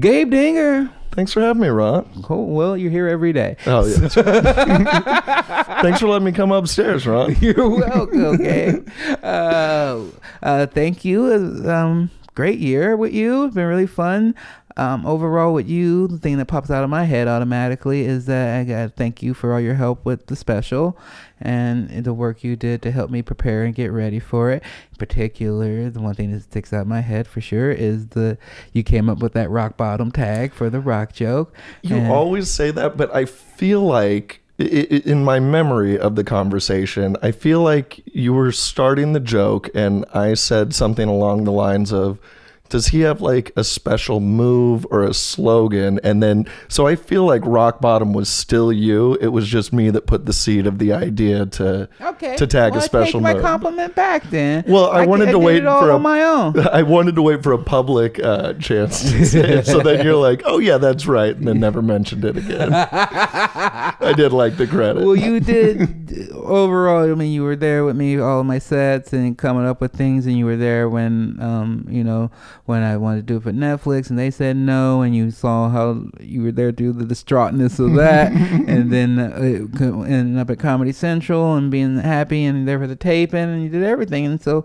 Gabe Dinger? Thanks for having me, Ron. Cool. Well, you're here every day. Oh yeah. Thanks for letting me come upstairs, Ron. You're welcome, Gabe. Uh, uh, thank you. Um, great year with you. It's been really fun. Um, overall, with you, the thing that pops out of my head automatically is that I got to thank you for all your help with the special and the work you did to help me prepare and get ready for it. In particular, the one thing that sticks out my head for sure is the you came up with that rock bottom tag for the rock joke. You And- always say that, but I feel like in my memory of the conversation, I feel like you were starting the joke, and I said something along the lines of. Does he have like a special move or a slogan? And then, so I feel like rock bottom was still you. It was just me that put the seed of the idea to Okay. to tag well, a special I take my move. compliment back then. Well, I wanted did to it wait for a- on my own. I wanted to wait for a public uh, chance to say it. So then you're like, oh, yeah, that's right. And then never mentioned it again. I did like the credit. well, you did overall. I mean, you were there with me, all of my sets, and coming up with things, and you were there when, um, you know, when I wanted to do it for Netflix, and they said no, and you saw how you were there through the distraughtness of that, and then uh, it ended up at Comedy Central and being happy and there for the taping, and you did everything, and so.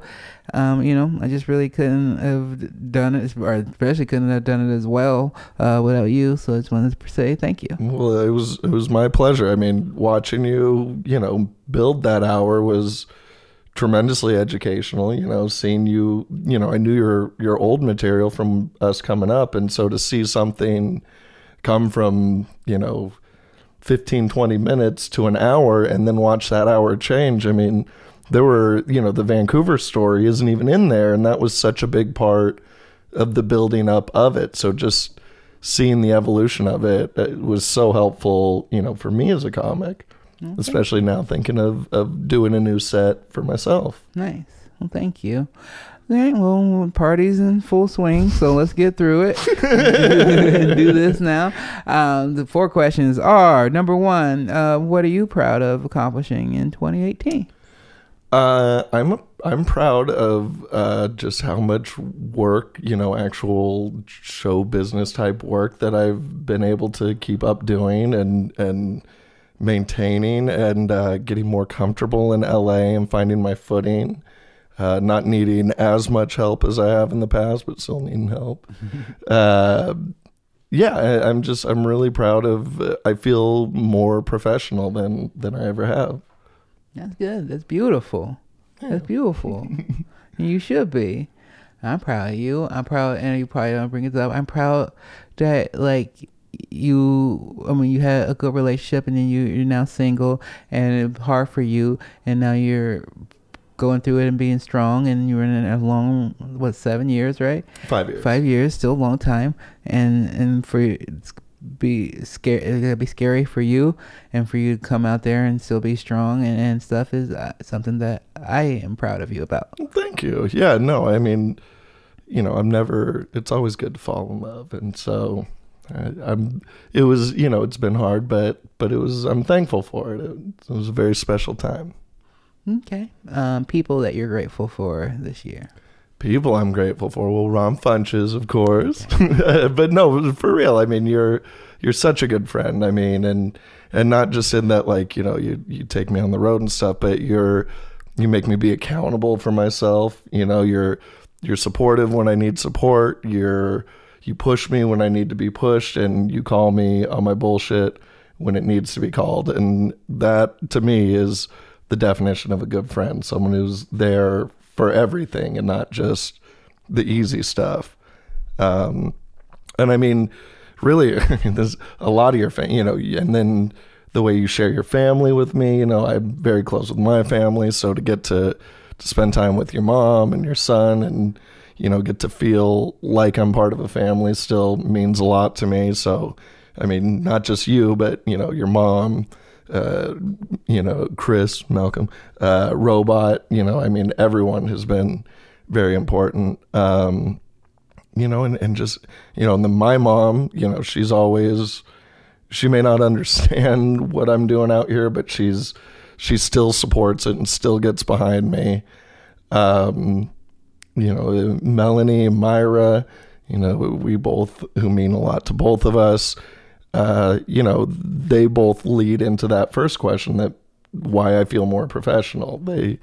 Um, you know, I just really couldn't have done it, or especially couldn't have done it as well uh, without you. So I just wanted to say thank you. Well, it was it was my pleasure. I mean, watching you, you know, build that hour was tremendously educational. You know, seeing you, you know, I knew your your old material from us coming up, and so to see something come from, you know, 15 20 minutes to an hour and then watch that hour change. I mean, there were, you know, the Vancouver story isn't even in there and that was such a big part of the building up of it. So just seeing the evolution of it, it was so helpful, you know, for me as a comic, especially now thinking of, of doing a new set for myself. Nice. Well, thank you. Okay, well, party's in full swing, so let's get through it and do this now. Um, the four questions are: number one, uh, what are you proud of accomplishing in 2018? Uh, I'm I'm proud of uh, just how much work, you know, actual show business type work that I've been able to keep up doing and and maintaining and uh, getting more comfortable in LA and finding my footing. Uh, not needing as much help as I have in the past, but still needing help. uh, yeah, I, I'm just I'm really proud of. I feel more professional than than I ever have. That's good. That's beautiful. That's beautiful. you should be. I'm proud of you. I'm proud, and you probably don't bring it up. I'm proud that like you. I mean, you had a good relationship, and then you you're now single, and it's hard for you, and now you're going through it and being strong, and you were in a long what seven years, right? Five years. Five years, still a long time, and and for it's be scary, it's gonna be scary for you, and for you to come out there and still be strong and, and stuff is uh, something that I am proud of you about. Thank you. Yeah, no, I mean, you know, I'm never. It's always good to fall in love, and so I, I'm. It was, you know, it's been hard, but but it was. I'm thankful for it. It, it was a very special time. Okay, um, people that you're grateful for this year. People I'm grateful for. Well, Ron Funches, of course, but no, for real. I mean, you're you're such a good friend. I mean, and and not just in that like you know you you take me on the road and stuff, but you're you make me be accountable for myself. You know, you're you're supportive when I need support. You're you push me when I need to be pushed, and you call me on my bullshit when it needs to be called. And that to me is the definition of a good friend. Someone who's there for everything and not just the easy stuff. Um, and I mean, really, there's a lot of your family, you know, and then the way you share your family with me, you know, I'm very close with my family. So to get to, to spend time with your mom and your son and, you know, get to feel like I'm part of a family still means a lot to me. So, I mean, not just you, but, you know, your mom, uh, you know, Chris, Malcolm, uh, Robot, you know, I mean, everyone has been very important. Um, you know, and, and just, you know, and then my mom, you know, she's always, she may not understand what I'm doing out here, but she's, she still supports it and still gets behind me. Um, you know, Melanie, Myra, you know, we both, who mean a lot to both of us, uh, you know, they both lead into that first question that why I feel more professional. They,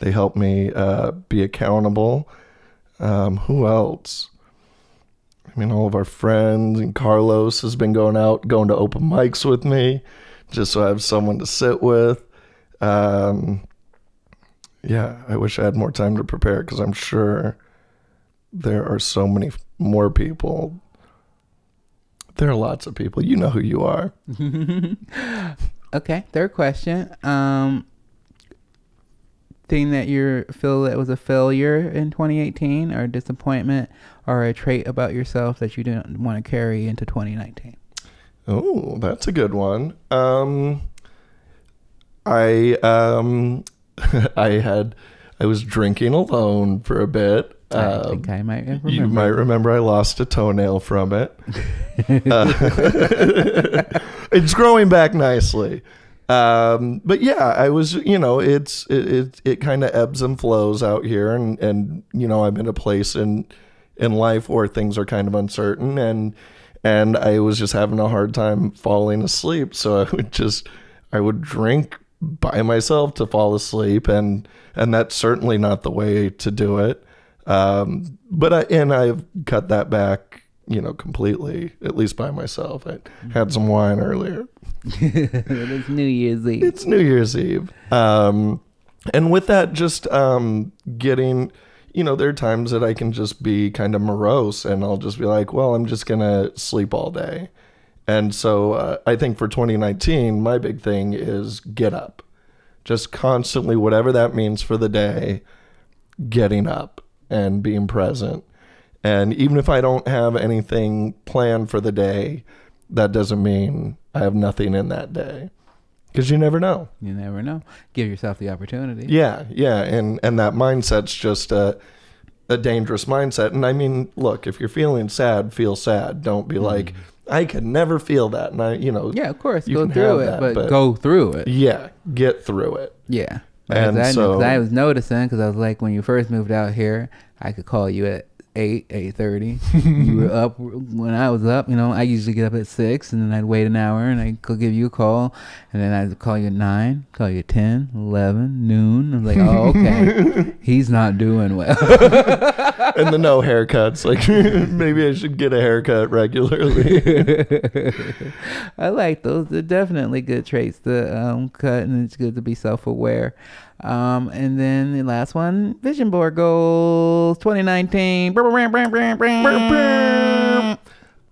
they help me uh, be accountable. Um, who else? I mean, all of our friends and Carlos has been going out, going to open mics with me, just so I have someone to sit with. Um, yeah, I wish I had more time to prepare because I'm sure there are so many more people. There are lots of people. You know who you are. Okay, third question. Um, thing that you feel that was a failure in 2018 or disappointment or a trait about yourself that you didn't want to carry into 2019 Oh, that's a good one. Um, I um, I had I was drinking alone for a bit. i Um, think i might remember You might remember I lost a toenail from it. Uh, it's growing back nicely. Um, but yeah, I was, you know, it's it it, it kind of ebbs and flows out here, and and you know, I'm in a place in in life where things are kind of uncertain, and and I was just having a hard time falling asleep, so I would just I would drink by myself to fall asleep, and and that's certainly not the way to do it. Um, but I and I've cut that back, you know, completely. At least by myself. I had some wine earlier. it's new year's eve It's New Year's Eve. Um, and with that, just um, getting, you know, there are times that I can just be kind of morose and I'll just be like, well, I'm just going to sleep all day. And so uh, I think for 2019, my big thing is get up. Just constantly, whatever that means for the day, getting up and being present. And even if I don't have anything planned for the day, that doesn't mean I have nothing in that day. Because you never know. you never know give yourself the opportunity Yeah, yeah, and and that mindset's just uh, a dangerous mindset. And I mean, look, if you're feeling sad, feel sad. Don't be like, I could never feel that. And I, you know, Yeah, of course, go through it, that, but, but- go through it. yeah, get through it. Yeah. And I, so- I was noticing because I was like, when you first moved out here, I could call you at eight, eight thirty. you were up when I was up. You know, I usually get up at six, and then I'd wait an hour, and I could give you a call, and then I'd call you at nine, call you at 10, 11, noon. I'm like, oh, okay, he's not doing well. And the no haircuts. Like, maybe I should get a haircut regularly. I like those. They're definitely good traits to um, cut, and it's good to be self-aware. Um, and then the last one, vision board goals 2019.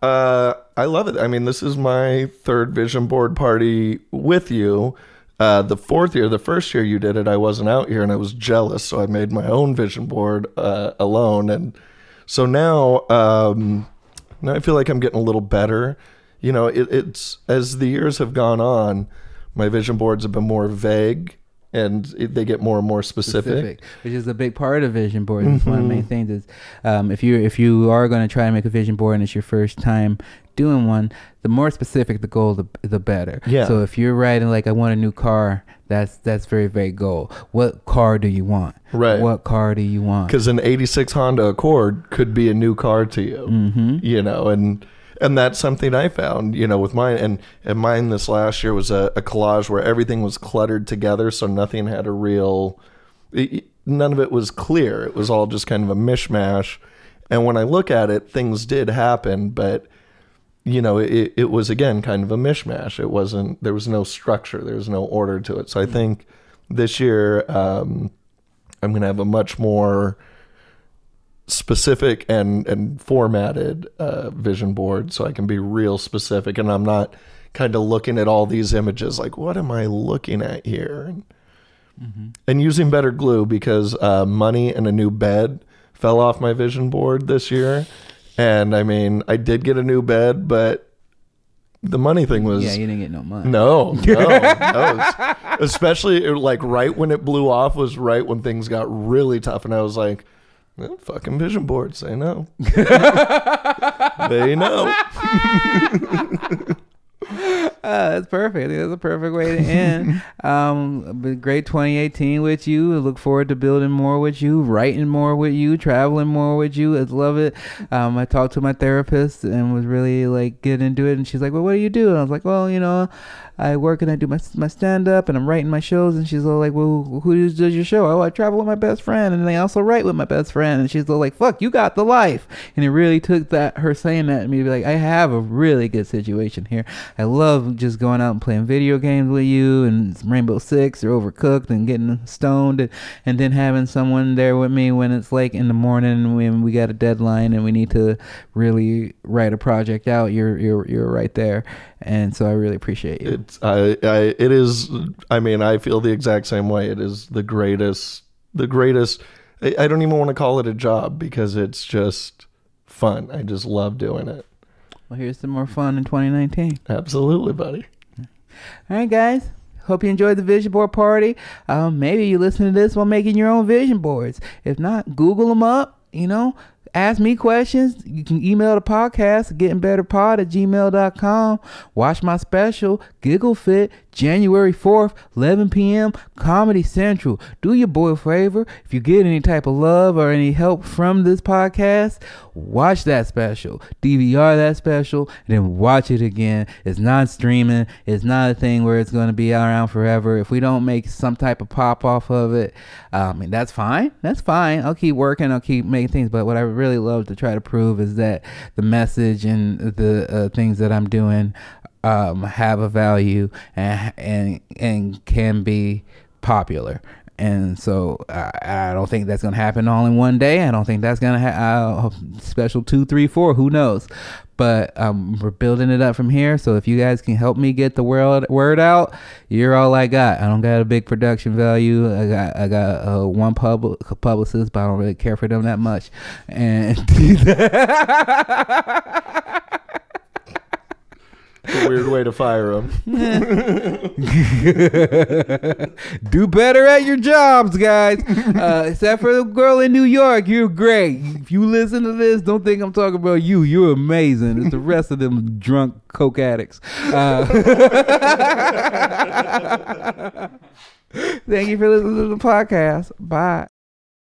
Uh, I love it. I mean, this is my third vision board party with you. Uh, the fourth year, the first year you did it, I wasn't out here and I was jealous, so I made my own vision board uh, alone. And so now, um, now I feel like I'm getting a little better. You know, it, it's as the years have gone on, my vision boards have been more vague and it, they get more and more specific. specific, which is a big part of vision board. It's one of the main things is um, if you if you are going to try to make a vision board and it's your first time doing one, the more specific the goal, the the better. Yeah. So if you're writing like I want a new car, that's that's very vague goal. What car do you want? Right. What car do you want? because an 86 honda accord could be a new car to you Mm-hmm. you know and and that's something i found you know with mine and and mine this last year was a, a collage where everything was cluttered together so nothing had a real it- none of it was clear. It was all just kind of a mishmash. And when i look at it things did happen but you know it, it was again kind of a mishmash. It wasn't there was no structure. There was no order to it. So i think this year um i'm going to have a much more specific and and formatted uh, vision board so I can be real specific and I'm not kind of looking at all these images like what am I looking at here and, and using better glue because uh, money and a new bed fell off my vision board this year and I mean I did get a new bed but the money thing was yeah, you didn't get no money. no, no, no. Especially like right when it blew off was right when things got really tough, and I was like, "Fucking vision board, say no." they know. Uh, that's perfect. That's a perfect way to end. um, but great 2018 with you. I look forward to building more with you, writing more with you, traveling more with you. I love it. Um, I talked to my therapist and was really like getting into it. And she's like, "Well, what do you do?" And I was like, "Well, you know, I work and I do my my stand up and I'm writing my shows." And she's all like, "Well, who does, your show?" Oh, I travel with my best friend and I also write with my best friend. And she's all like, "Fuck, you got the life." And it really took that her saying that to me to be like, "I have a really good situation here. I love just going out and playing video games with you and Rainbow Six or Overcooked and getting stoned and, and then having someone there with me when it's like in the morning when we got a deadline and we need to really write a project out. You're you're you're right there, and so I really appreciate you. It's I, I it is. I mean, I feel the exact same way. It is the greatest. The greatest. I, I don't even want to call it a job because it's just fun. I just love doing it. well, here's some more fun in 2019. Absolutely, buddy. All right, guys. Hope you enjoyed the vision board party. Um, maybe you listen to this while making your own vision boards. If not, Google them up. You know, ask me questions. You can email the podcast, gettinbetterpod at gmail.com. Watch my special, Giggle Fit, January 4th, 11 p.m., Comedy Central. Do your boy a favor. If you get any type of love or any help from this podcast, watch that special. DVR that special, and then watch it again. It's not streaming. It's not a thing where it's going to be around forever. If we don't make some type of pop off of it, I mean, that's fine. That's fine. I'll keep working. I'll keep making things. But what I really love to try to prove is that the message and the uh, things that I'm doing um, have a value and and and can be popular. And so I, I don't think that's gonna happen all in one day. I don't think that's gonna ha- uh, special two, three, four. Who knows? But um, we're building it up from here. So if you guys can help me get the word word out, you're all I got. I don't got a big production value. I got I got uh, one pub- publicist, but I don't really care for them that much. And a weird way to fire them. Do better at your jobs, guys. Uh, except for the girl in New York, you're great. If you listen to this, don't think I'm talking about you. You're amazing. It's the rest of them drunk coke addicts. Uh, thank you for listening to the podcast. Bye.